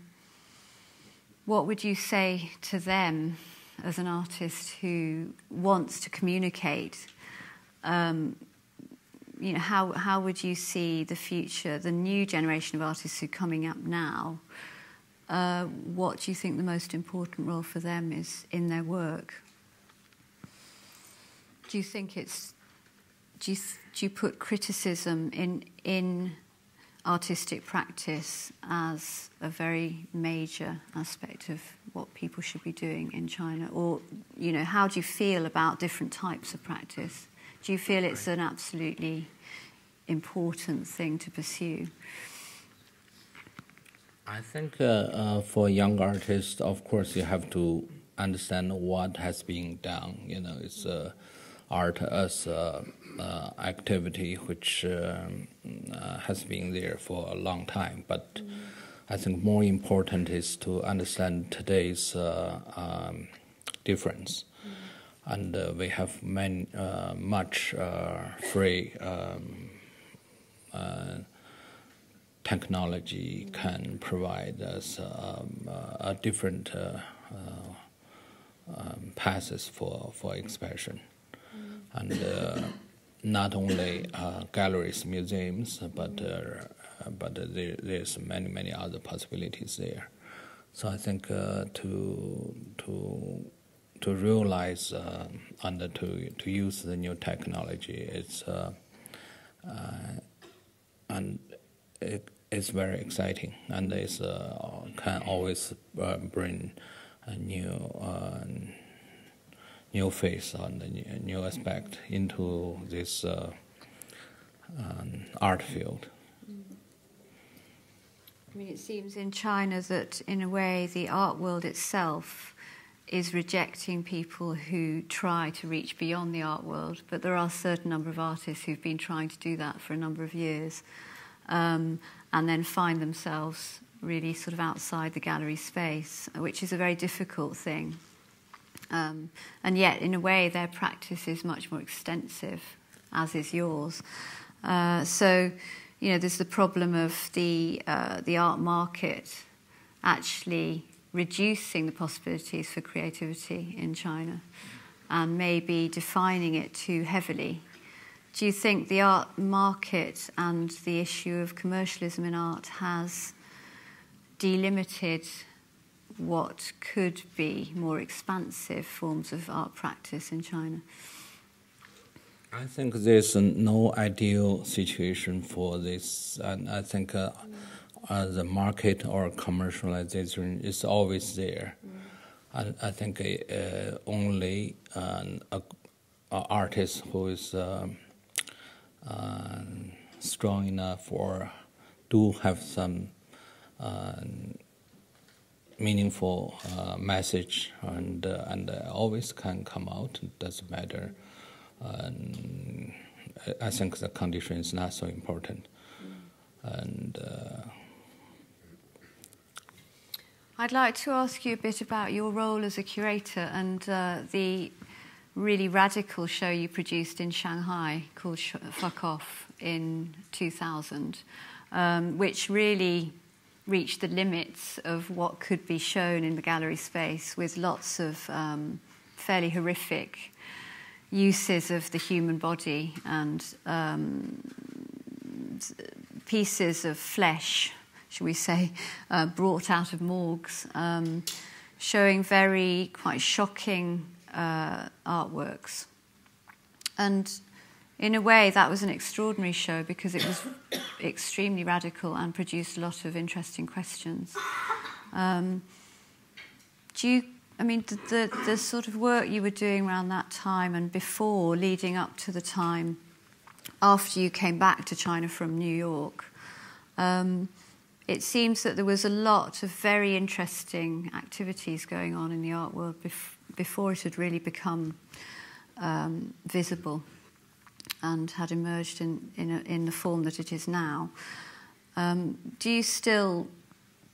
what would you say to them as an artist who wants to communicate? Um, you know, how, how would you see the future, the new generation of artists who are coming up now? Uh, what do you think the most important role for them is in their work? Do you think it's do you, do you put criticism in in artistic practice as a very major aspect of what people should be doing in China? Or, you know, how do you feel about different types of practice? Do you feel it's an absolutely important thing to pursue? I think uh, uh, for young artists, of course, you have to understand what has been done. You know, it's uh, art as uh, uh, activity which um, uh, has been there for a long time. But. I think more important is to understand today's uh, um, difference. And uh, we have many, uh, much free um, technology can provide us um, a different um, passes for, for expression. And not only uh, galleries, museums, but uh, but there, there's many many other possibilities there. So I think uh, to to to realize uh, and to to use the new technology, it's uh, uh, and it, it's very exciting, and it can always bring a new new face and new aspect into this uh, um, art field. I mean, it seems in China that, in a way, the art world itself is rejecting people who try to reach beyond the art world, but there are a certain number of artists who've been trying to do that for a number of years um, and then find themselves really sort of outside the gallery space, which is a very difficult thing. Um, and yet, in a way, their practice is much more extensive, as is yours. Uh, so, you know, there's the problem of the, uh, the art market actually reducing the possibilities for creativity in China and maybe defining it too heavily. Do you think the art market and the issue of commercialism in art has delimited what could be more expansive forms of art practice in China? I think there's no ideal situation for this, and I think uh, uh, the market or commercialization is always there. Mm. I, I, think uh, only an artist who is um, uh, strong enough or do have some uh, meaningful uh, message and and always can come out. It doesn't matter and I think the condition is not so important. And uh, I'd like to ask you a bit about your role as a curator and uh, the really radical show you produced in Shanghai called Fuck Off in 2000, um, which really reached the limits of what could be shown in the gallery space with lots of um, fairly horrific uses of the human body and um, pieces of flesh, shall we say, uh, brought out of morgues, um, showing very quite shocking uh, artworks. And in a way, that was an extraordinary show because it was [COUGHS] extremely radical and produced a lot of interesting questions. Um, do you I mean, the, the, the, sort of work you were doing around that time and before, leading up to the time after you came back to China from New York, um, it seems that there was a lot of very interesting activities going on in the art world bef- before it had really become um, visible and had emerged in, in, a, in, the form that it is now. Um, do you still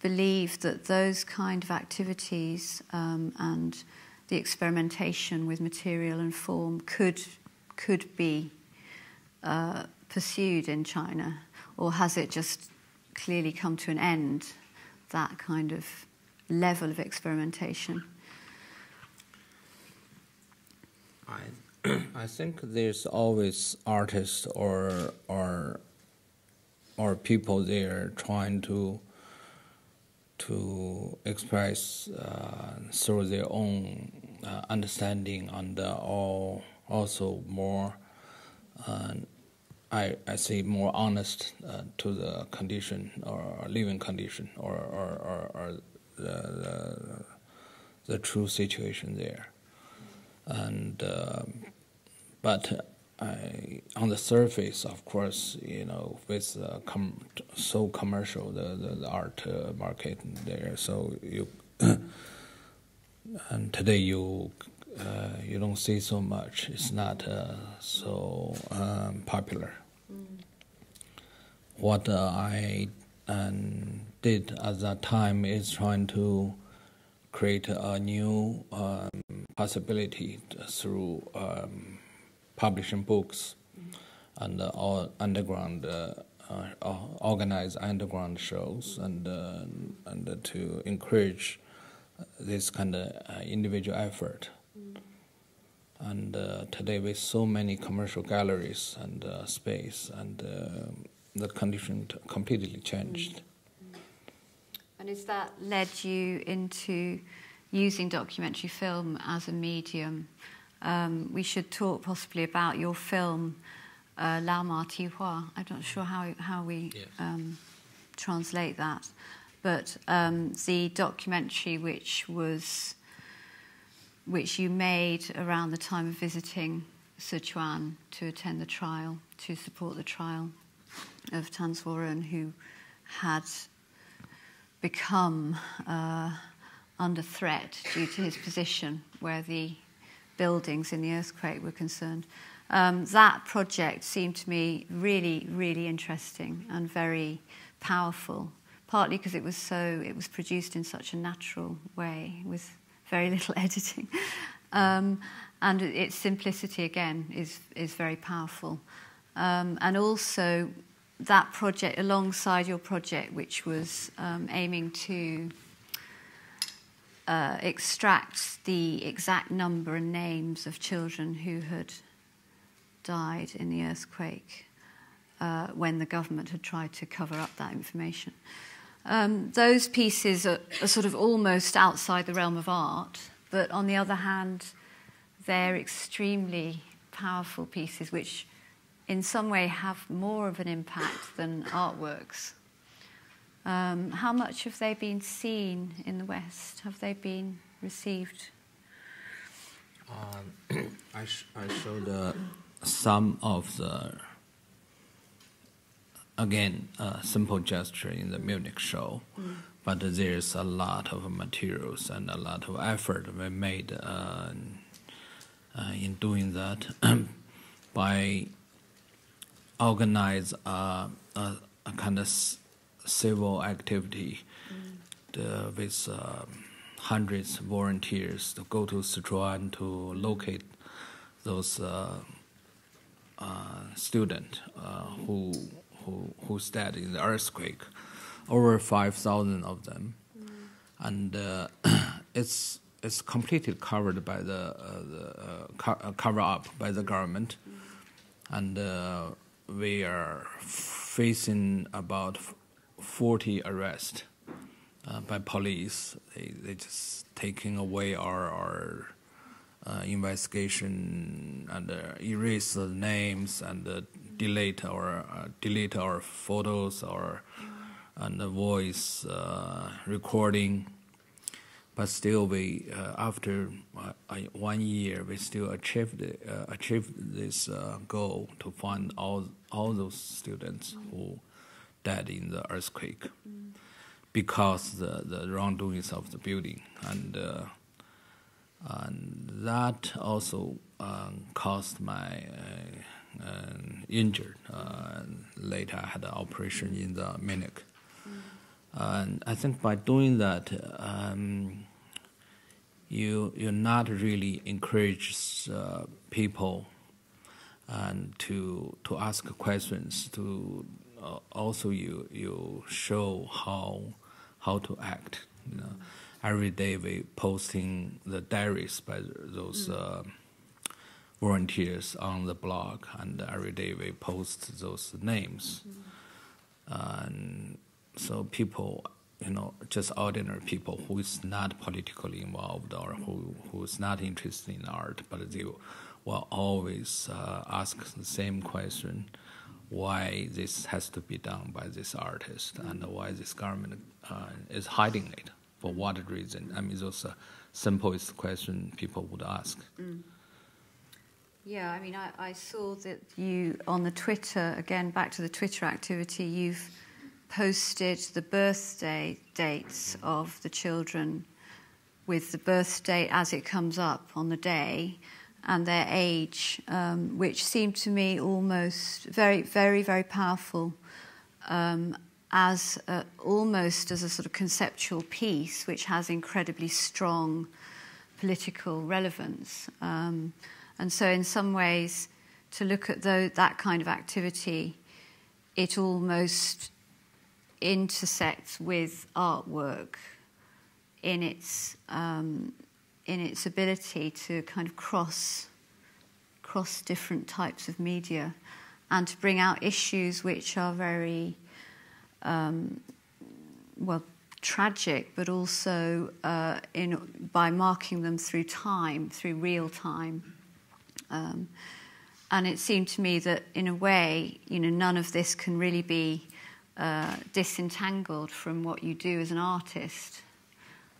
believe that those kind of activities um, and the experimentation with material and form could could be uh, pursued in China, or has it just clearly come to an end? That kind of level of experimentation. I I think there's always artists or or or people there trying to to express uh, through their own uh, understanding and uh, all, also more, uh, I, I say more honest uh, to the condition or living condition or, or, or, or the, the, the, true situation there. And, but I, on the surface, of course, you know, with uh, com- so commercial the the, the art uh, market there, so you [COUGHS] and today you uh, you don't see so much. It's not uh, so um, popular. Mm. What uh, I um, did at that time is trying to create a new um, possibility through. Um, publishing books and uh, underground uh, uh, organize underground shows and and to encourage this kind of individual effort. And today, with so many commercial galleries and space, and the condition completely changed. And has that led you into using documentary film as a medium um, we should talk possibly about your film, uh, Lao Ma Ti Hua. I'm not sure how, how we yes. um, translate that, but um, the documentary which was which you made around the time of visiting Sichuan to attend the trial, to support the trial of Tan Zuoren, who had become uh, under threat due to his position where the buildings in the earthquake were concerned. Um, that project seemed to me really, really interesting and very powerful, partly because it was so it was produced in such a natural way with very little [LAUGHS] editing, um, and its simplicity again is is very powerful, um, and also that project alongside your project, which was um, aiming to uh, extract the exact number and names of children who had died in the earthquake uh, when the government had tried to cover up that information. Um, those pieces are, are, sort of almost outside the realm of art, but on the other hand, they're extremely powerful pieces which, in some way, have more of an impact than artworks. Um, how much have they been seen in the West? Have they been received? Um, [CLEARS THROAT] I, sh- I showed uh, some of the, again, a simple gesture in the Munich show, mm. but there's a lot of materials and a lot of effort we made uh, uh, in doing that [CLEARS THROAT] by organize a, a, a kind of civil activity mm. with uh, hundreds of volunteers to go to Sichuan to locate those uh, uh, students uh, who, who, who died in the earthquake, over 5,000 of them. Mm. And uh, [CLEARS THROAT] it's, it's completely covered by the, uh, the co- cover up by the government. Mm. And we are facing about 40 arrests uh, by police. They they just taking away our our uh, investigation and uh, erase the names and uh, delete our uh, delete our photos or and the voice recording. But still, we after one year, we still achieved achieved this goal to find all all those students who died in the earthquake mm. because the the wrongdoings of the building and uh, and that also um, caused my uh, uh, injured. Uh, later, I had an operation in the Munich, mm. And I think by doing that. Um, you you not really encourage uh, people and to to ask questions to uh, also you you show how how to act. You know, every day we posting the diaries by those mm. uh, volunteers on the blog, and every day we post those names. Mm. And so people, you know, just ordinary people who is not politically involved or who who is not interested in art, but they will always uh, ask the same question why this has to be done by this artist and why this government uh, is hiding it for what reason. I mean, those are simplest question people would ask. Mm. Yeah, I mean, I, I, saw that you on the Twitter again. Back to the Twitter activity, you've posted the birthday dates of the children with the birth date as it comes up on the day and their age, um, which seemed to me almost very, very, very powerful um, as a, almost as a sort of conceptual piece, which has incredibly strong political relevance. Um, and so, in some ways, to look at the, that kind of activity, it almost intersects with artwork in its um, in its ability to kind of cross cross different types of media and to bring out issues which are very um, well tragic, but also uh, in, by marking them through time, through real time. Um, and it seemed to me that, in a way, you know, none of this can really be uh, disentangled from what you do as an artist.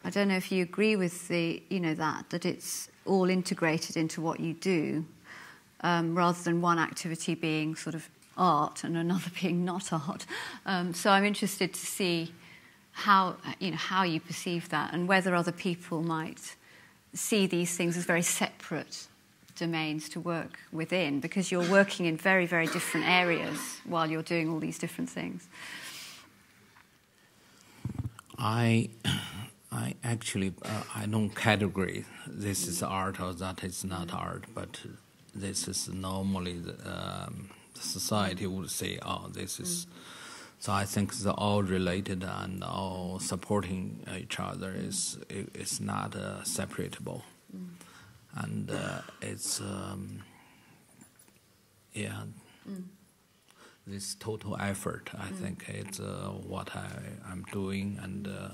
I don't know if you agree with the, you know, that that it's all integrated into what you do, um, rather than one activity being sort of art and another [LAUGHS] being not art. Um, so I'm interested to see how you know how you perceive that and whether other people might see these things as very separate domains to work within because you're working in very very different areas while you're doing all these different things. I I actually uh, I don't categorize this is art or that is not art, but this is normally the, um, society would say, oh, this is. Mm. So I think they're all related and all supporting each other. is It's not uh, separable. And uh, it's um, yeah. Mm. This total effort, I mm. think, it's uh, what I, I'm doing, and uh,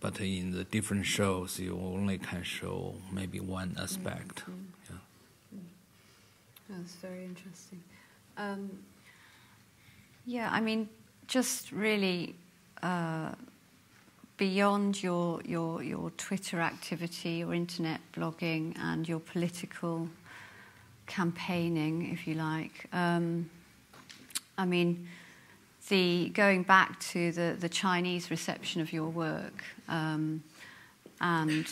but in the different shows, you only can show maybe one aspect. Mm-hmm. Yeah. That's very interesting. Um, yeah, I mean, just really uh, beyond your, your, your Twitter activity, your internet blogging, and your political campaigning, if you like. Um, I mean, the going back to the, the Chinese reception of your work um, and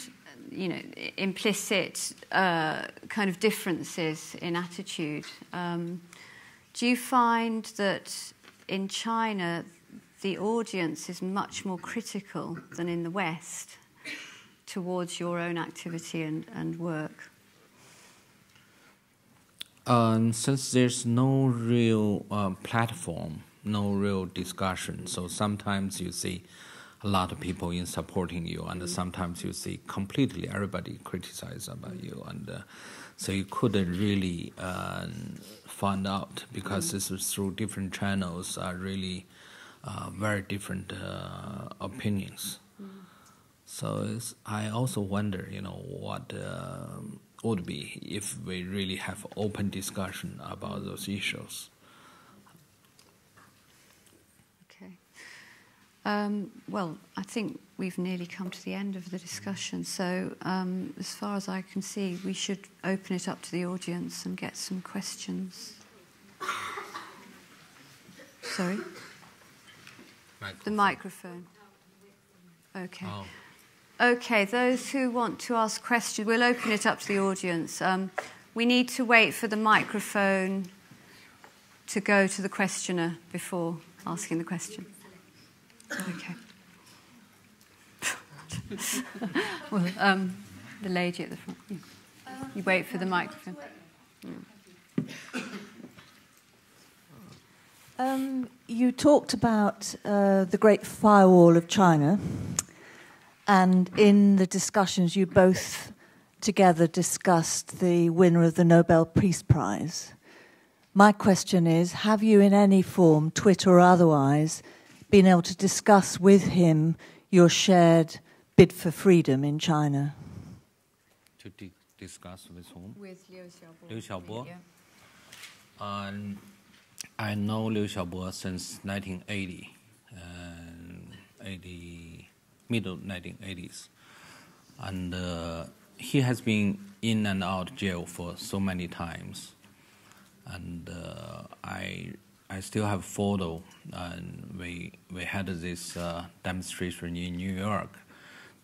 you know implicit uh, kind of differences in attitude. Um, do you find that in China the audience is much more critical than in the West towards your own activity and, and work? Um, since there's no real uh, platform no real discussion. So sometimes you see a lot of people in supporting you, and mm. sometimes you see completely everybody criticize about you, and uh, so you couldn't really uh, find out because mm. this is through different channels are really uh, very different uh, opinions. So I also wonder, you know, what uh, would be if we really have open discussion about those issues. Um, well, I think we've nearly come to the end of the discussion. So, um, as far as I can see, we should open it up to the audience and get some questions. Sorry? Microphone. The microphone. Okay. Oh. Okay, those who want to ask questions, we'll open it up to the audience. Um, we need to wait for the microphone to go to the questioner before asking the question. Okay. [LAUGHS] well, um, the lady at the front. Yeah. You wait for the microphone. Um, you talked about uh, the Great Firewall of China, and in the discussions, you both together discussed the winner of the Nobel Peace Prize. My question is Have you, in any form, Twitter or otherwise, been able to discuss with him your shared bid for freedom in China? To di- discuss with whom? With Liu Xiaobo. Liu Xiaobo. Yeah. Um, I know Liu Xiaobo since 1980, uh, 80, middle 1980s, and uh, he has been in and out jail for so many times, and uh, I I still have photo, and we we had this uh, demonstration in New York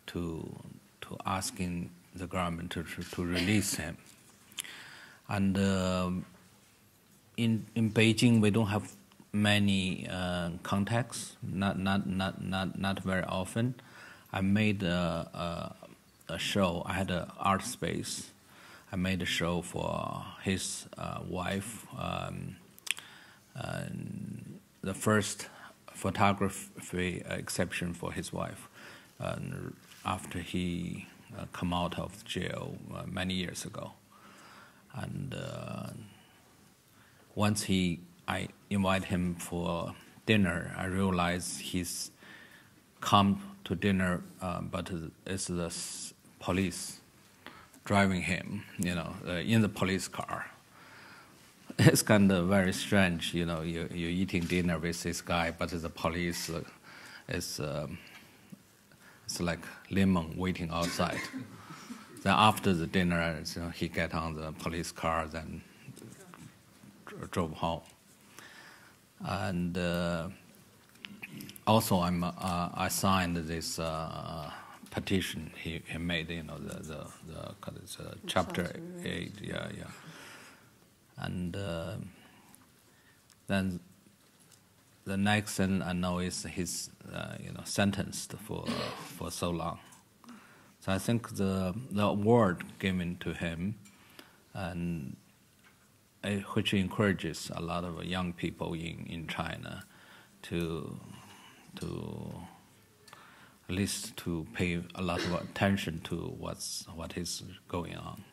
to to asking the government to to release him. And uh, in in Beijing, we don't have many uh, contacts, not not not not not very often. I made a, a, a show. I had an art space. I made a show for his uh, wife. Um, the first photography exception for his wife after he uh, come out of jail uh, many years ago. And uh, once he, I invite him for dinner, I realize he's come to dinner, uh, but it's the police driving him, you know, uh, in the police car. [LAUGHS] it's kind of very strange, you know, you, you're eating dinner with this guy, but the police uh, is um, it's like lemon waiting outside. [LAUGHS] then after the dinner, so he get on the police car, then drove home. And uh, also, I'm, uh, I signed this uh, petition he, he made, you know, the, the, the, the Charter 8, yeah, yeah. And uh, then the next thing I know is he's, uh, you know, sentenced for, for so long. So I think the, the award given to him and which encourages a lot of young people in, in China to to at least to pay a lot of attention to what's what is going on.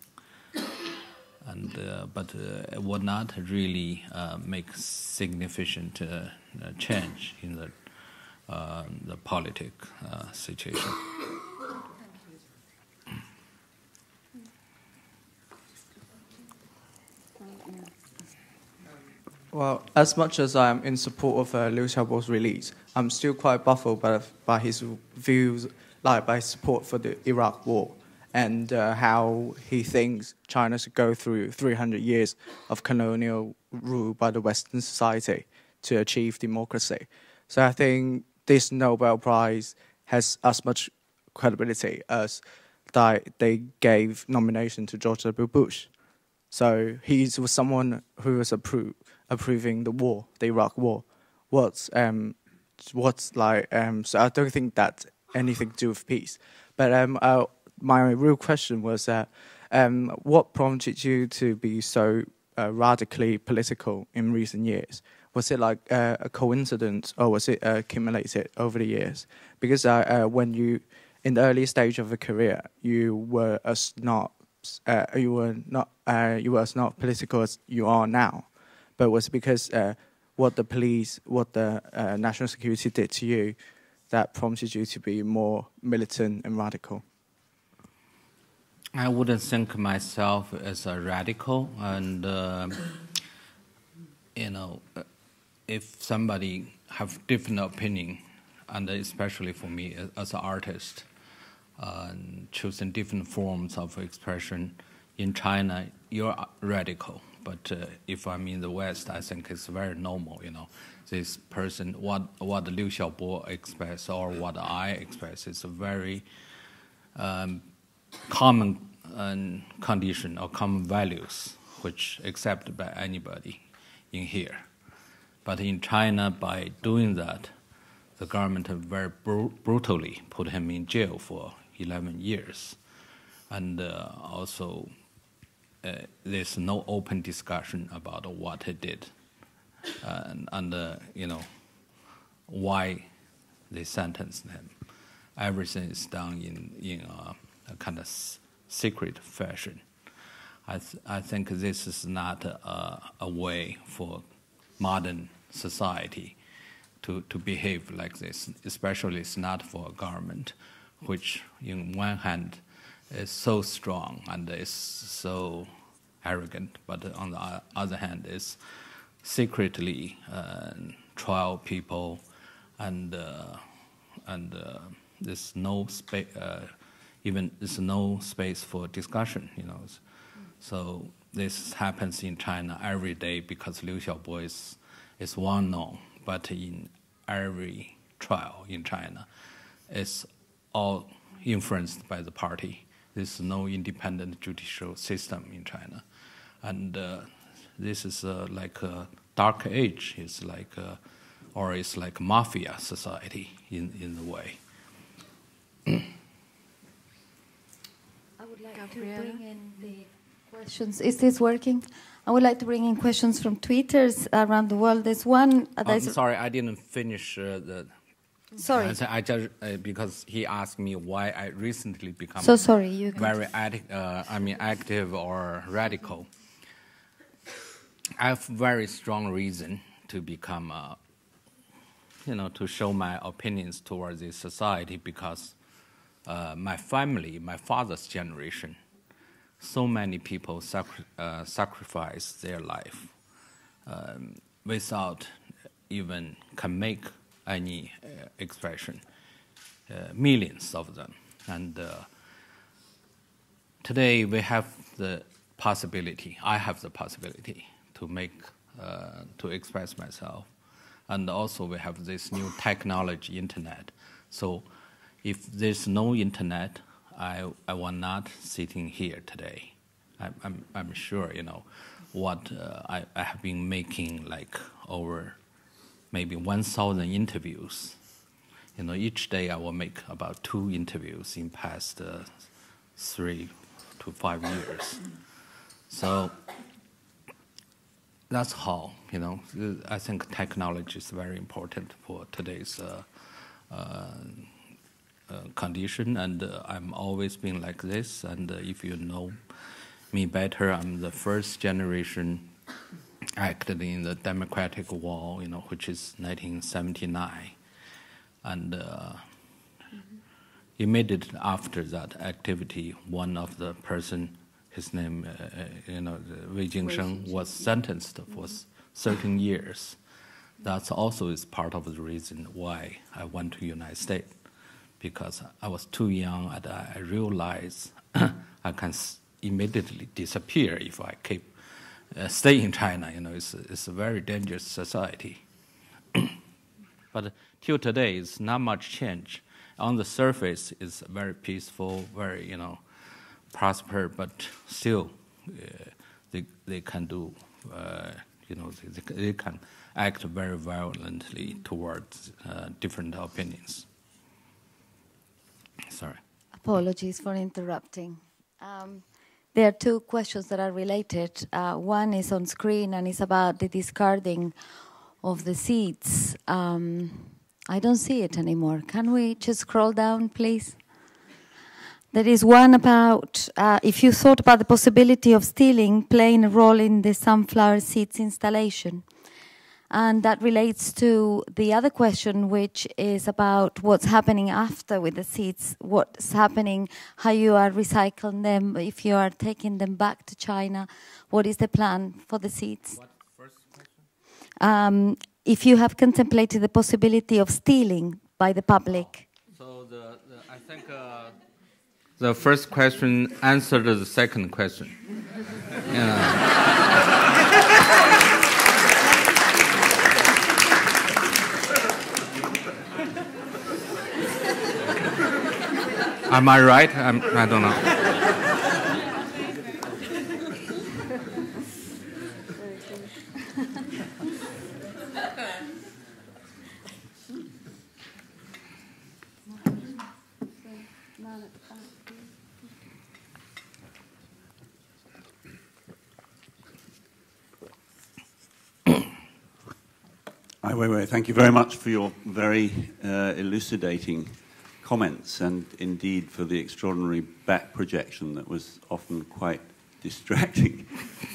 And uh, but uh, it would not really uh, make significant uh, change in the uh, the politic uh, situation. Well, as much as I am in support of uh, Liu Xiaobo's release, I'm still quite baffled by, by his views, like by his support for the Iraq War, and uh, how he thinks China should go through 300 years of colonial rule by the Western society to achieve democracy. So I think this Nobel Prize has as much credibility as that they gave nomination to George W. Bush. So he was someone who was approved approving the war, the Iraq war. What's um, what's like um, so I don't think that anything to do with peace. But um, uh, my real question was that um, what prompted you to be so uh, radically political in recent years? Was it like uh, a coincidence, or was it accumulated over the years? Because uh, uh, when you, in the early stage of a career, you were as not, uh, you were not, you were as not political as you are now but was because uh, what the police, what the uh, national security did to you that prompted you to be more militant and radical? I wouldn't think myself as a radical, and uh, you know, if somebody have different opinion, and especially for me as an artist, uh, choosing different forms of expression in China, you're radical. But uh, if I'm in the West, I think it's very normal, you know. This person, what what Liu Xiaobo express or what I express, is a very um, common um, condition or common values which accepted by anybody in here. But in China, by doing that, the government very br- brutally put him in jail for 11 years, and uh, also there's no open discussion about what he did uh, and, and uh, you know why they sentenced him. Everything is done in in a, a kind of secret fashion. I th- I think this is not a, a way for modern society to, to behave like this, especially it's not for a government, which, in one hand, is so strong and is so arrogant, but on the other hand, is secretly uh, trial people, and uh, and uh, there's no space, uh, even there's no space for discussion. You know, so this happens in China every day because Liu Xiaobo is is well known, but in every trial in China, it's all influenced by the party there's no independent judicial system in China, and uh, this is uh, like a dark age. It's like, a, or it's like mafia society in in a way. I would like Gabriella? to bring in the questions. Is this working? I would like to bring in questions from tweeters around the world. There's one. Uh, I'm sorry, I didn't finish uh, the Sorry. I just uh, because he asked me why I recently become so sorry. You very uh, I mean active or radical. I have very strong reason to become, uh, you know, to show my opinions towards this society because uh, my family, my father's generation, so many people sacri- uh, sacrifice their life um, without even can make any uh, expression. uh, millions of them. And uh, today we have the possibility, I have the possibility to make, to express myself. And also we have this new technology, internet. So if there's no internet, I, I was not sitting here today. I, I'm, I'm sure, you know, what uh, I, I have been making like over maybe 1,000 interviews. You know, each day I will make about two interviews in past uh, three to five years. So that's how, you know, I think technology is very important for today's uh, uh, uh condition, and uh, I'm always been like this. And uh, if you know me better, I'm the first generation acted in the Democracy Wall, you know, which is 1979, and uh, immediately after that activity, one of the person, his name, uh, uh you know, Wei Jingsheng, was sentenced for 13 years. That also is part of the reason why I went to United States, because I was too young and I realized [CLEARS THROAT] I can immediately disappear if I keep uh, stay in China. You know, it's, it's a very dangerous society. [CLEARS THROAT] but till today, it's not much change. On the surface, it's very peaceful, very you know, prosper, but still, uh, they they can do, uh, you know, they, they, can act very violently towards uh, different opinions. Sorry. Apologies for interrupting. Um, there are two questions that are related. Uh, one is on screen and it's about the discarding of the seeds. Um, I don't see it anymore. Can we just scroll down, please? There is one about uh, if you thought about the possibility of stealing playing a role in the sunflower seeds installation. And that relates to the other question, which is about what's happening after with the seeds, what's happening, how you are recycling them, if you are taking them back to China, what is the plan for the seeds? What first question? Um, if you have contemplated the possibility of stealing by the public. So the, the I think uh, the first question answered the second question. [LAUGHS] yeah. [LAUGHS] Am I right? I'm, I do not know. Ai Weiwei, thank you very much for your very uh, elucidating comments and indeed for the extraordinary back projection that was often quite [LAUGHS] distracting.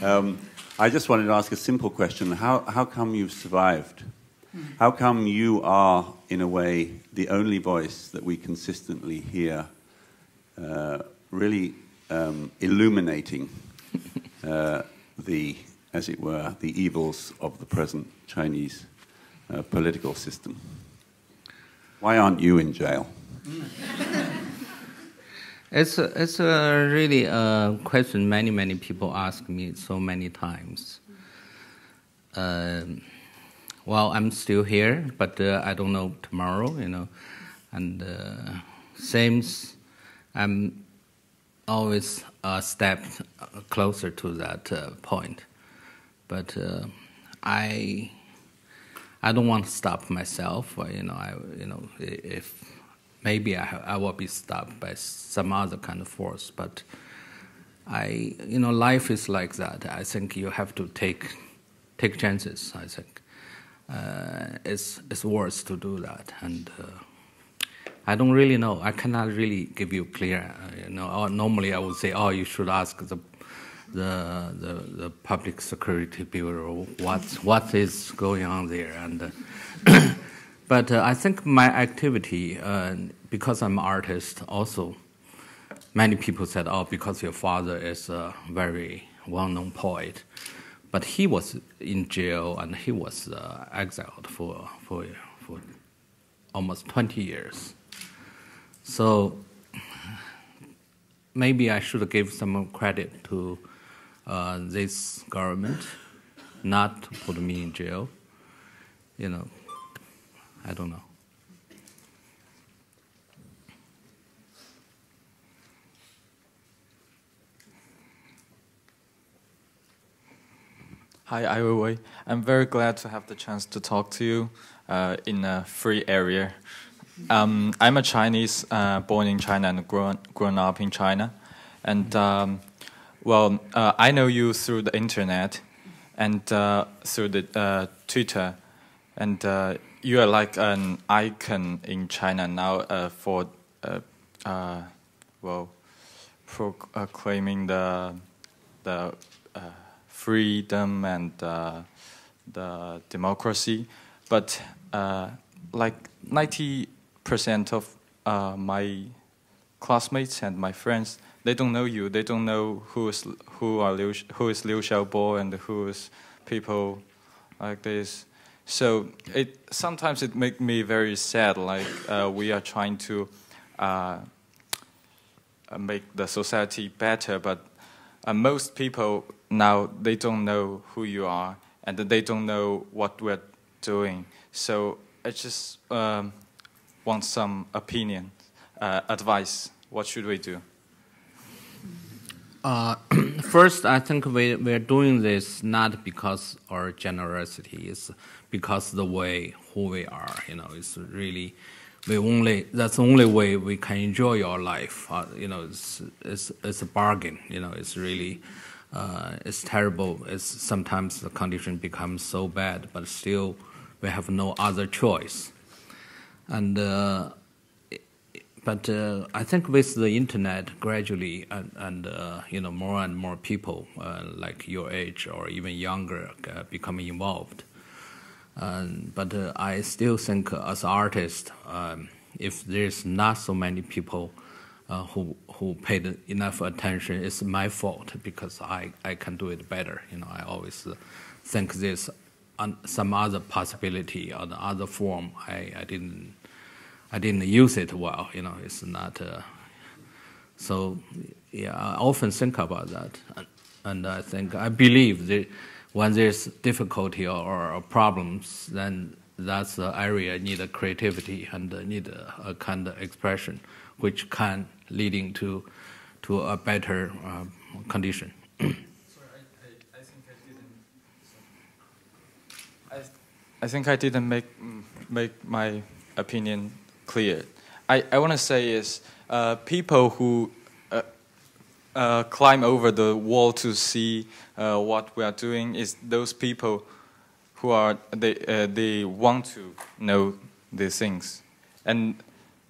um, I just wanted to ask a simple question. How, how come you've survived? How come you are, in a way, the only voice that we consistently hear uh, really um, illuminating [LAUGHS] uh, the, as it were, the evils of the present Chinese uh, political system? Why aren't you in jail? [LAUGHS] it's a, it's a really a question many many people ask me so many times. Um, well, I'm still here, but uh, I don't know tomorrow, you know, and uh, seems I'm always a step closer to that uh, point. But uh, I I don't want to stop myself. Or, you know, I you know if maybe I, I will be stopped by some other kind of force. But I, you know, life is like that. I think you have to take take chances. I think uh, it's it's worth to do that, and uh, I don't really know. I cannot really give you clear. Uh, you know, or normally I would say, oh, you should ask the. The, the, the public security bureau what what is going on there and uh, But uh, I think my activity, uh, because I'm an artist, also, many people said, oh, because your father is a very well known poet. But he was in jail and he was uh, exiled for, for, for almost 20 years. So maybe I should give some credit to uh, this government, not to put me in jail. You know, I don't know. Hi, Ai Weiwei. I'm very glad to have the chance to talk to you uh, in a free area. Um, I'm a Chinese, uh, born in China and grown, grown up in China. And, um, well, uh, I know you through the internet and uh, through the uh, Twitter. And uh, you are like an icon in China now for, well, proclaiming the, the freedom and uh, the democracy. But uh, like 90% of uh, my classmates and my friends, they don't know you. They don't know who is who are Liu, who is Liu Xiaobo and who is people like this. So it sometimes it makes me very sad. Like uh, we are trying to uh, make the society better, but uh, most people now they don't know who you are and they don't know what we're doing. So I just um, want some opinion, uh, advice. What should we do? Uh, [CLEARS THROAT] first, I think we, we're doing this not because our generosity, it's because the way who we are. You know, it's really we only that's the only way we can enjoy our life. Uh, you know, it's, it's it's a bargain. You know, it's really uh, it's terrible. It's sometimes the condition becomes so bad, but still we have no other choice. And uh, but uh, I think with the internet, gradually and, and uh, you know more and more people uh, like your age or even younger becoming involved. Um, but uh, I still think as artist, um, if there's not so many people uh, who who paid enough attention, it's my fault because I, I can do it better. You know, I always think there's some other possibility or the other form. I, I didn't I didn't use it well. You know, it's not. Uh, so yeah, I often think about that, and, and I think I believe that when there's difficulty or, problems, then that's the area need a creativity and need a, kind of expression, which can leading to to a better uh, condition. Sorry, I, think I, I, think I didn't make make my opinion clear. I, I want to say is uh, people who uh, climb over the wall to see uh, what we are doing is those people who are they uh, they want to know these things, and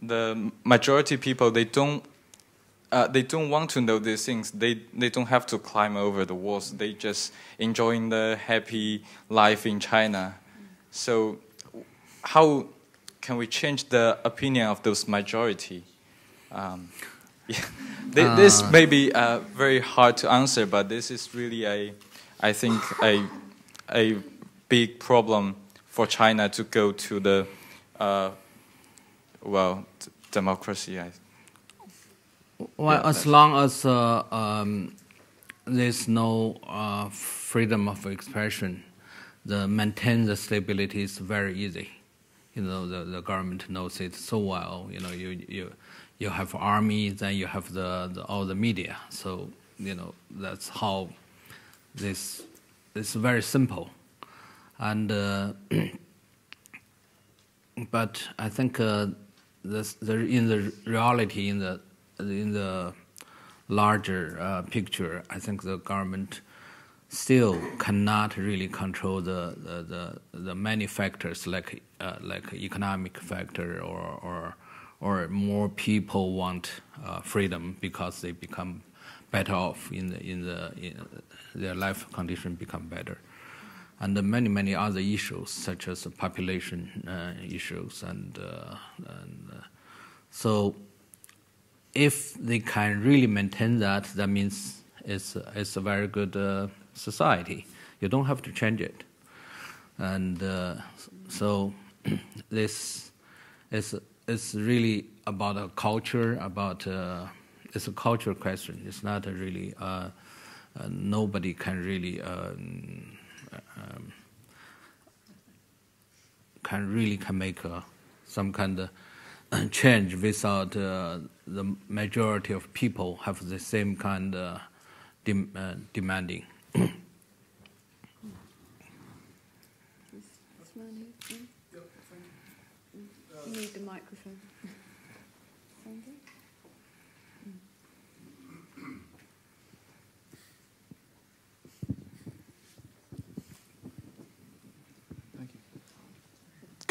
the majority people they don't uh, they don't want to know these things. They they don't have to climb over the walls. They just enjoying the happy life in China. So, how can we change the opinion of those majority? Um, [LAUGHS] yeah. uh, this may be uh, very hard to answer, but this is really a, I think a, a big problem for China to go to the, uh, well, democracy. I, well, yeah, as long as uh, um, there's no uh, freedom of expression, the maintain the stability is very easy. You know, the, the government knows it so well. You know, you you you have army, then you have the, the all the media. So you know that's how this is very simple, and uh, [CLEARS THROAT] but I think uh, this, the, in the reality in the in the larger uh, picture, I think the government still cannot really control the the, the, the many factors like uh, like economic factor or or or more people want uh, freedom because they become better off in the in the in their life condition become better and many many other issues such as population uh, issues and, uh, and uh, so if they can really maintain that, that means it's, it's a very good uh, society. You don't have to change it. And uh, so [CLEARS THROAT] this is it's really about a culture, about uh, it's a cultural question. It's not a really uh, uh, nobody can really um, um, can really can make some kind of [CLEARS THROAT] change without uh, the majority of people have the same kind of dem uh, demanding. [CLEARS THROAT] You need the microphone.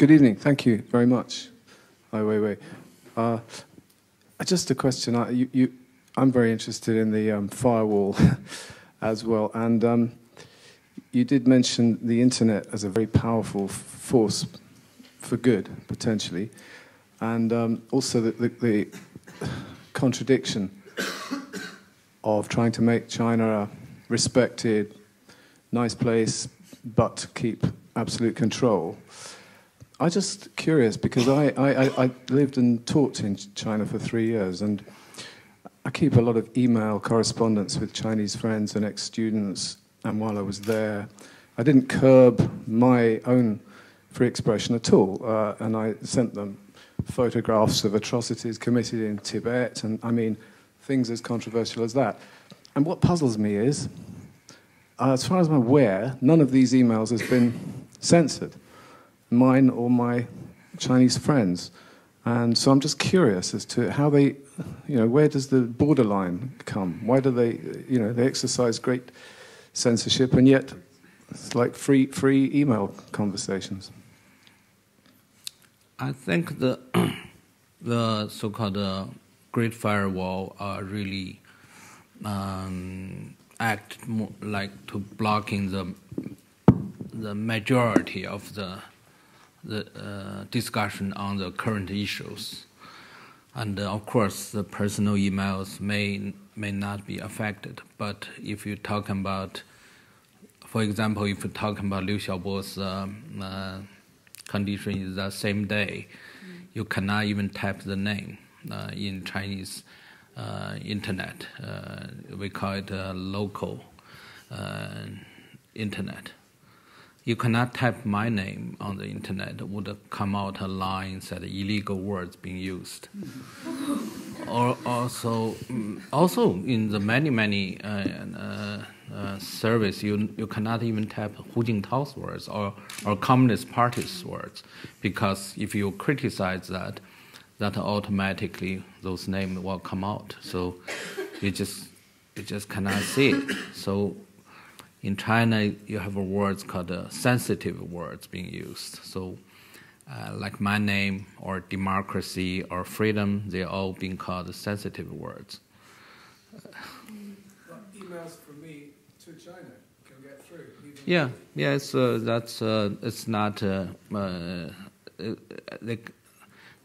Good evening. Thank you very much. Ai Weiwei. Uh, just a question. I, you, you, I'm very interested in the um, firewall [LAUGHS] as well. And um, you did mention the internet as a very powerful force for good, potentially. And um, also the, the, the contradiction of trying to make China a respected, nice place, but keep absolute control. I'm just curious because I, I, I, lived and taught in China for three years, and I keep a lot of email correspondence with Chinese friends and ex students. And while I was there, I didn't curb my own free expression at all, uh, and I sent them photographs of atrocities committed in Tibet, and I mean, things as controversial as that. And what puzzles me is, uh, as far as I'm aware, none of these emails has been censored mine or my Chinese friends. And so I'm just curious as to how they, you know, where does the borderline come? Why do they, you know, they exercise great censorship and yet it's like free, free email conversations? I think the, [CLEARS THROAT] the so called uh, Great Firewall are really um, act more like to blocking the, the majority of the the uh, discussion on the current issues. And uh, of course, the personal emails may may not be affected. But if you talk about, for example, if you talk about Liu Xiaobo's um, uh, condition is the same day, mm. you cannot even type the name uh, in Chinese uh, internet. Uh, we call it local internet you cannot type my name on the internet. It would come out a line said illegal words being used. [LAUGHS] or also, mm, also in the many many uh, uh, uh, service, you you cannot even type Hu Jintao's words or or Communist Party's words, because if you criticize that, that automatically those names will come out. So you just you just cannot see it. So in China, you have words called uh, sensitive words being used. So, uh, like my name or democracy or freedom, they're all being called sensitive words. emails from me to China can get through. Yeah, yeah, it's, uh, that's uh, it's not. Uh, uh, they,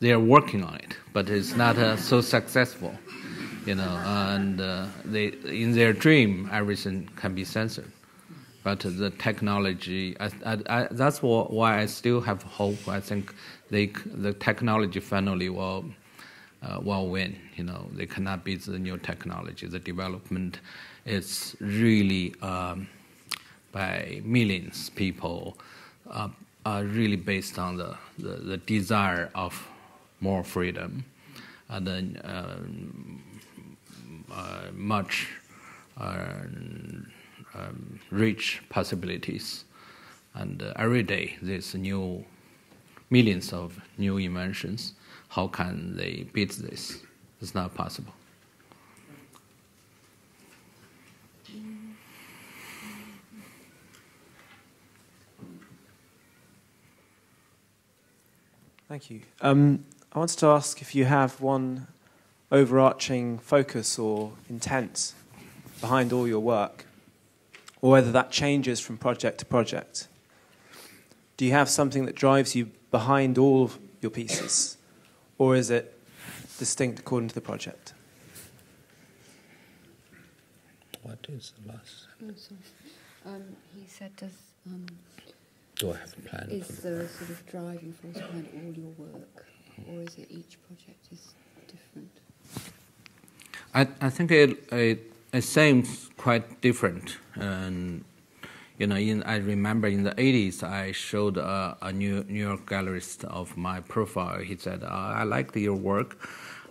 they are working on it, but it's not so successful, you know. And they, in their dream, everything can be censored but the technology, I, I, that's why I still have hope. I think they, the technology finally will, uh, will win. You know, they cannot beat the new technology. The development is really um, by millions people uh, are really based on the, the, the, desire of more freedom and then uh, uh much uh, um, rich possibilities. And uh, every day there's new millions of new inventions. How can they beat this? It's not possible. Thank you. Um, I wanted to ask if you have one overarching focus or intent behind all your work or whether that changes from project to project. Do you have something that drives you behind all of your pieces, or is it distinct according to the project? What is the last? Um, he said, does. Um, Do I have a plan? Is there a sort of driving force behind all your work? or is it each project is different? I, I think it, it, it seems quite different. And, you know, in, I remember in the 80s, I showed a, a New, New York gallerist of my profile. He said, I like your work,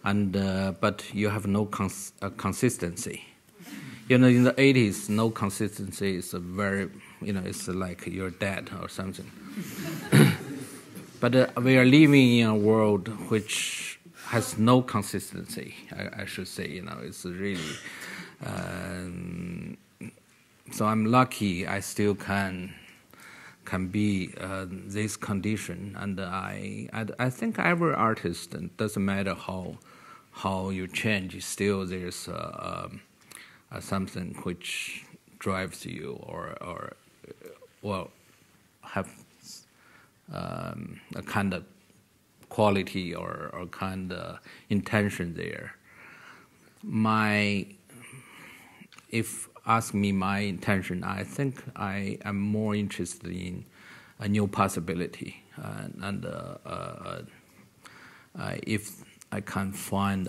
and, uh, but you have no cons- uh, consistency. You know, in the 80s, no consistency is a very, you know, it's like you're dead or something. [LAUGHS] but uh, we are living in a world which has no consistency, I, I should say. You know, it's really. Um, so I'm lucky I still can can be uh, this condition, and I, I, I think every artist doesn't matter how how you change, still there's uh, um, something which drives you or or well have um, a kind of quality or, or kind of intention there. My, if ask me my intention, I think I am more interested in a new possibility, uh, and uh, uh, uh if I can find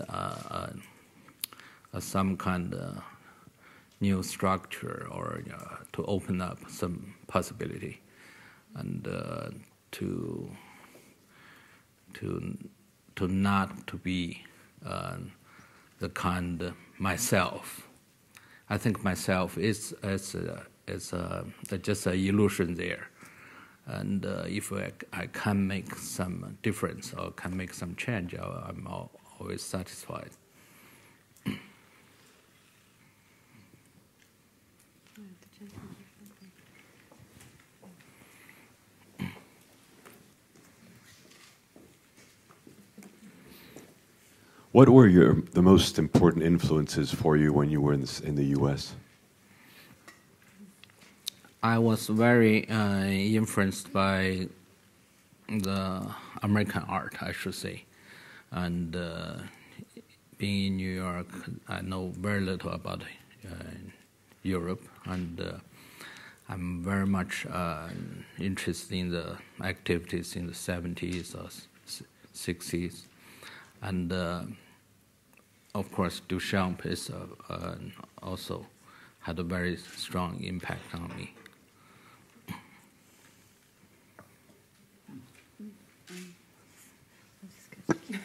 some kind of new structure or to open up some possibility, and to to to not to be uh, the kind myself. I think myself is is uh, is uh, just an illusion there, and uh, if I, I, can make some difference or can make some change, I'm always satisfied. What were your the most important influences for you when you were in the, in the U.S.? I was very uh, influenced by the American art, I should say, and uh, being in New York, I know very little about uh, Europe, and uh, I'm very much uh, interested in the activities in the 70s or 60s and uh, of course Duchamp is uh, also had a very strong impact on me. Thank you,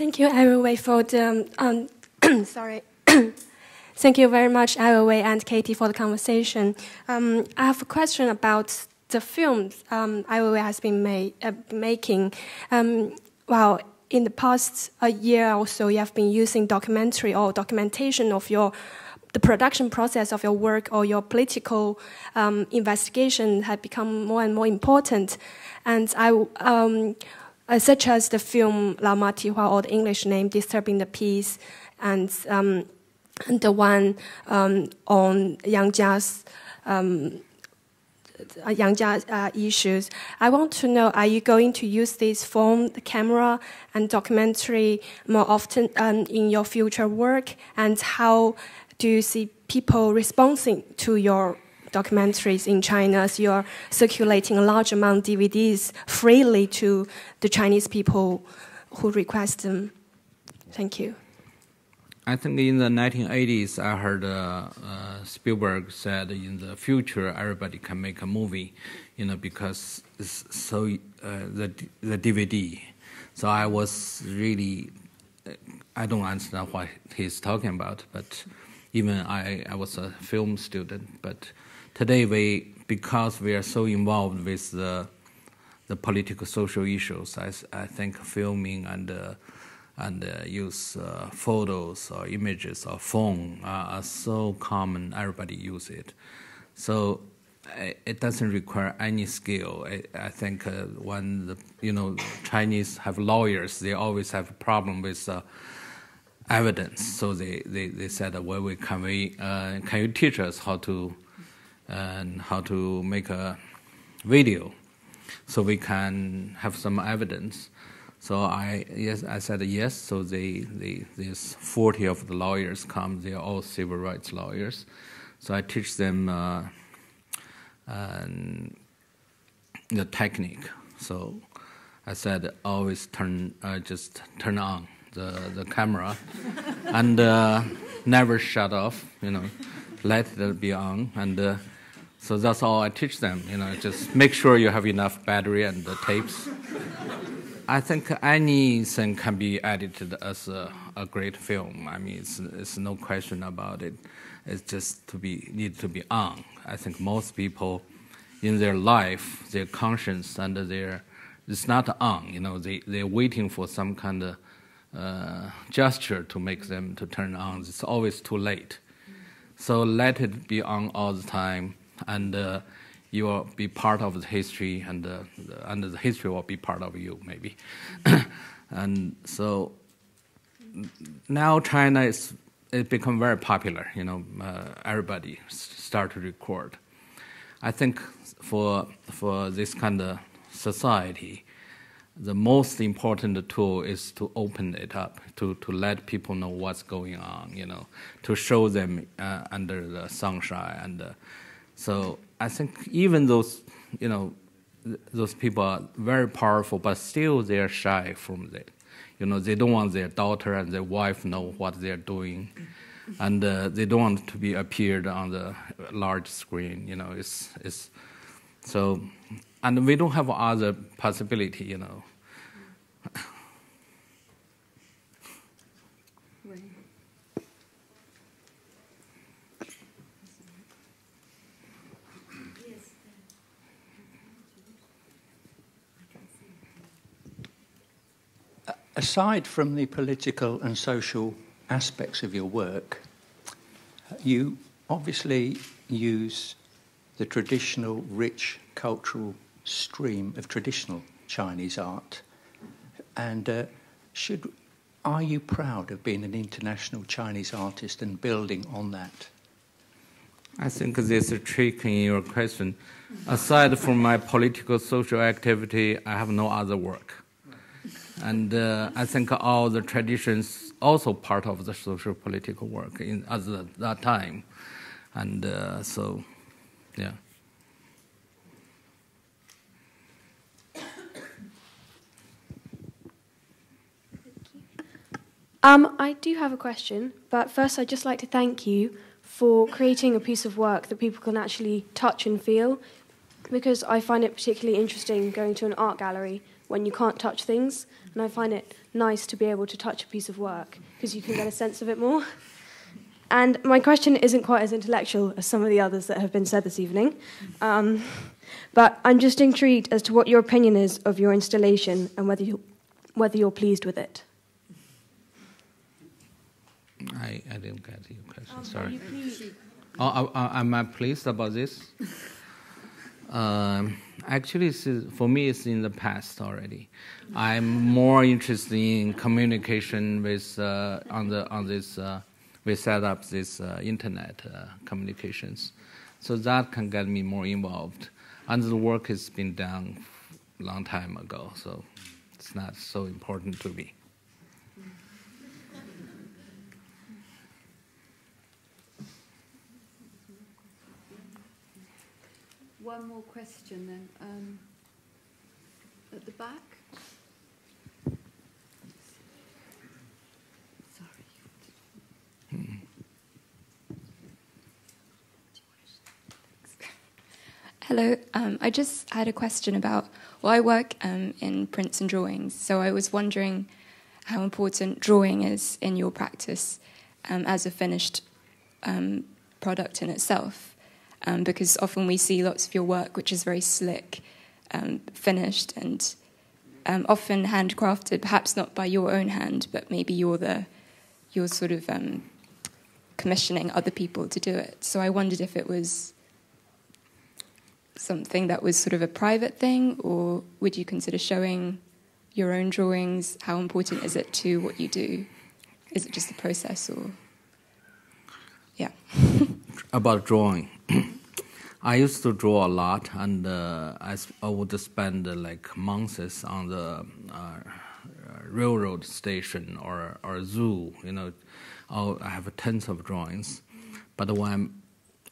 Ai for the. Um, [CLEARS THROAT] sorry. [CLEARS THROAT] Thank you very much, Ai and Katie, for the conversation. Um, I have a question about the films um, has been uh, making. Um, well, in the past a year or so, you have been using documentary or documentation of your the production process of your work or your political um, investigation had become more and more important. And I um, uh, such as the film Lao Ma Ti Hua or the English name Disturbing the Peace, and, um, and the one um, on Yang Jia's. Um, Yang Jia uh, issues. I want to know: Are you going to use this phone, the camera, and documentary more often um, in your future work? And how do you see people responding to your documentaries in China so you're circulating a large amount of DVDs freely to the Chinese people who request them. Thank you. I think in the 1980s, I heard uh, uh, Spielberg said in the future everybody can make a movie, you know, because it's so uh, the the DVD. So I was really, I don't understand what he's talking about, but even I, I was a film student, but today we because we are so involved with the the political social issues, I, I think filming and uh, and uh, use uh, photos or images or phone are, are, so common. Everybody use it, so it doesn't require any skill. I, think uh, when the you know Chinese have lawyers, they always have a problem with uh, evidence. So they, they, they said, well, we, can we uh, can you teach us how to and how to make a video so we can have some evidence. So I yes I said yes. So they, they there's 40 of the lawyers come. They are all civil rights lawyers. So I teach them uh, the technique. So I said always turn uh, just turn on the the camera and uh, never shut off. You know, let it be on and. So that's all I teach them. You know, just make sure you have enough battery and the tapes. I think anything can be edited as a, a, great film. I mean, it's, it's no question about it. It's just to be need to be on. I think most people, in their life, their conscience and their it's not on. You know, they they're waiting for some kind of uh, gesture to make them to turn on. It's always too late. So let it be on all the time, and uh, you will be part of the history, and, uh, and the history will be part of you, maybe. [COUGHS] and so now China is it become very popular. You know, uh, everybody start to record. I think for for this kind of society, the most important tool is to open it up, to, to let people know what's going on, you know, to show them uh, under the sunshine. And uh, so I think even those, you know, those people are very powerful, but still they're shy from that. You know, they don't want their daughter and their wife know what they're doing, and uh, they don't want to be appeared on the large screen. You know, it's it's so, and we don't have other possibility. You know. Aside from the political and social aspects of your work, you obviously use the traditional, rich cultural stream of traditional Chinese art. And uh, should are you proud of being an international Chinese artist and building on that? I think there's a trick in your question. Aside from my political social activity, I have no other work. And uh, I think all the traditions also part of the social political work in at that time. And uh, so, yeah. Um, I do have a question, but first I'd just like to thank you for creating a piece of work that people can actually touch and feel, because I find it particularly interesting going to an art gallery when you can't touch things, and I find it nice to be able to touch a piece of work because you can get a sense of it more. And my question isn't quite as intellectual as some of the others that have been said this evening, um, but I'm just intrigued as to what your opinion is of your installation and whether you whether you're pleased with it. I, I didn't get your question. Um, Sorry. Oh, uh, am I pleased about this? [LAUGHS] Um, actually, for me, it's in the past already. I'm more interested in communication with uh, on the on this. Uh, we set up this uh, internet uh, communications, so that can get me more involved. And the work has been done long time ago, so it's not so important to me. One more question then. Um, at the back. Sorry. Hello, um, I just had a question about. Well, I work um, in prints and drawings, so I was wondering how important drawing is in your practice um, as a finished um, product in itself um, because often we see lots of your work which is very slick, um, finished, and um, often handcrafted, perhaps not by your own hand, but maybe you're the you're sort of um, commissioning other people to do it. So I wondered if it was something that was sort of a private thing, or would you consider showing your own drawings? How important is it to what you do? Is it just the process, or yeah? About drawing. [CLEARS THROAT] I used to draw a lot, and uh, I, I would spend uh, like months on the uh, railroad station or or zoo. You know, I'll, I have tons of drawings, but when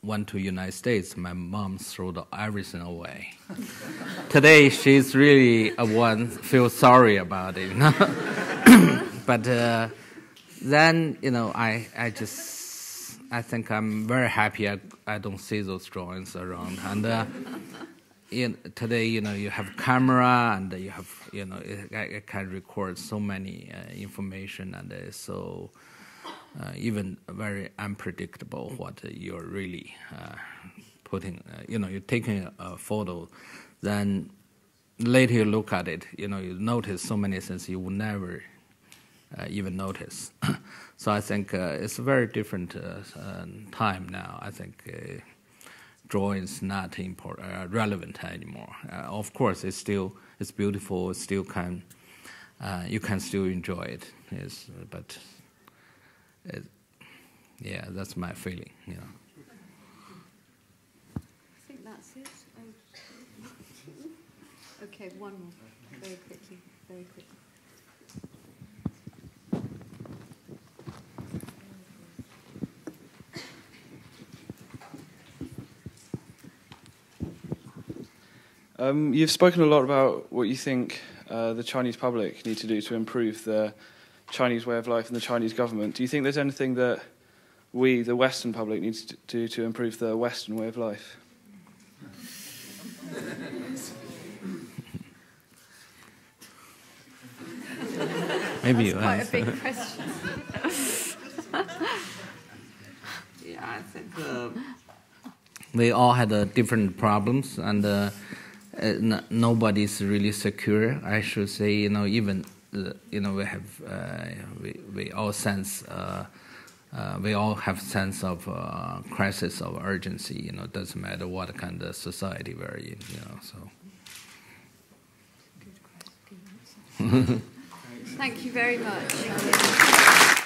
I went to United States, my mom threw the, everything away. [LAUGHS] Today, she's really a one feel sorry about it. You know? [LAUGHS] but uh, then, you know, I I just I think I'm very happy I, I don't see those drawings around and. Uh, today, you know, you have camera and you have, you know, it, it can record so many uh, information and uh, so uh, even very unpredictable what you're really uh, putting. Uh, you know, you're taking a photo, then later you look at it, you know, you notice so many things you would never uh, even notice. [LAUGHS] so I think it's a very different time now. I think drawing is not important, uh, relevant anymore. Uh, of course, it's still it's beautiful. Still can uh, you can still enjoy it. Yes, but it, yeah, that's my feeling. You know. I think that's it. [LAUGHS] Okay, one more, very quickly, very quickly. Um, you've spoken a lot about what you think uh, the Chinese public need to do to improve the Chinese way of life and the Chinese government. Do you think there's anything that we, the Western public, need to do to improve the Western way of life? Maybe you quite answer. a big question. [LAUGHS] yeah, I think uh, we all had uh, different problems and. Uh, uh, n- nobody's really secure. I should say, you know, even uh, you know we have uh, we we all sense. Uh, we all have sense of uh, crisis of urgency. You know, it doesn't matter what kind of society we're in. You know, so. [LAUGHS] Thank you very much.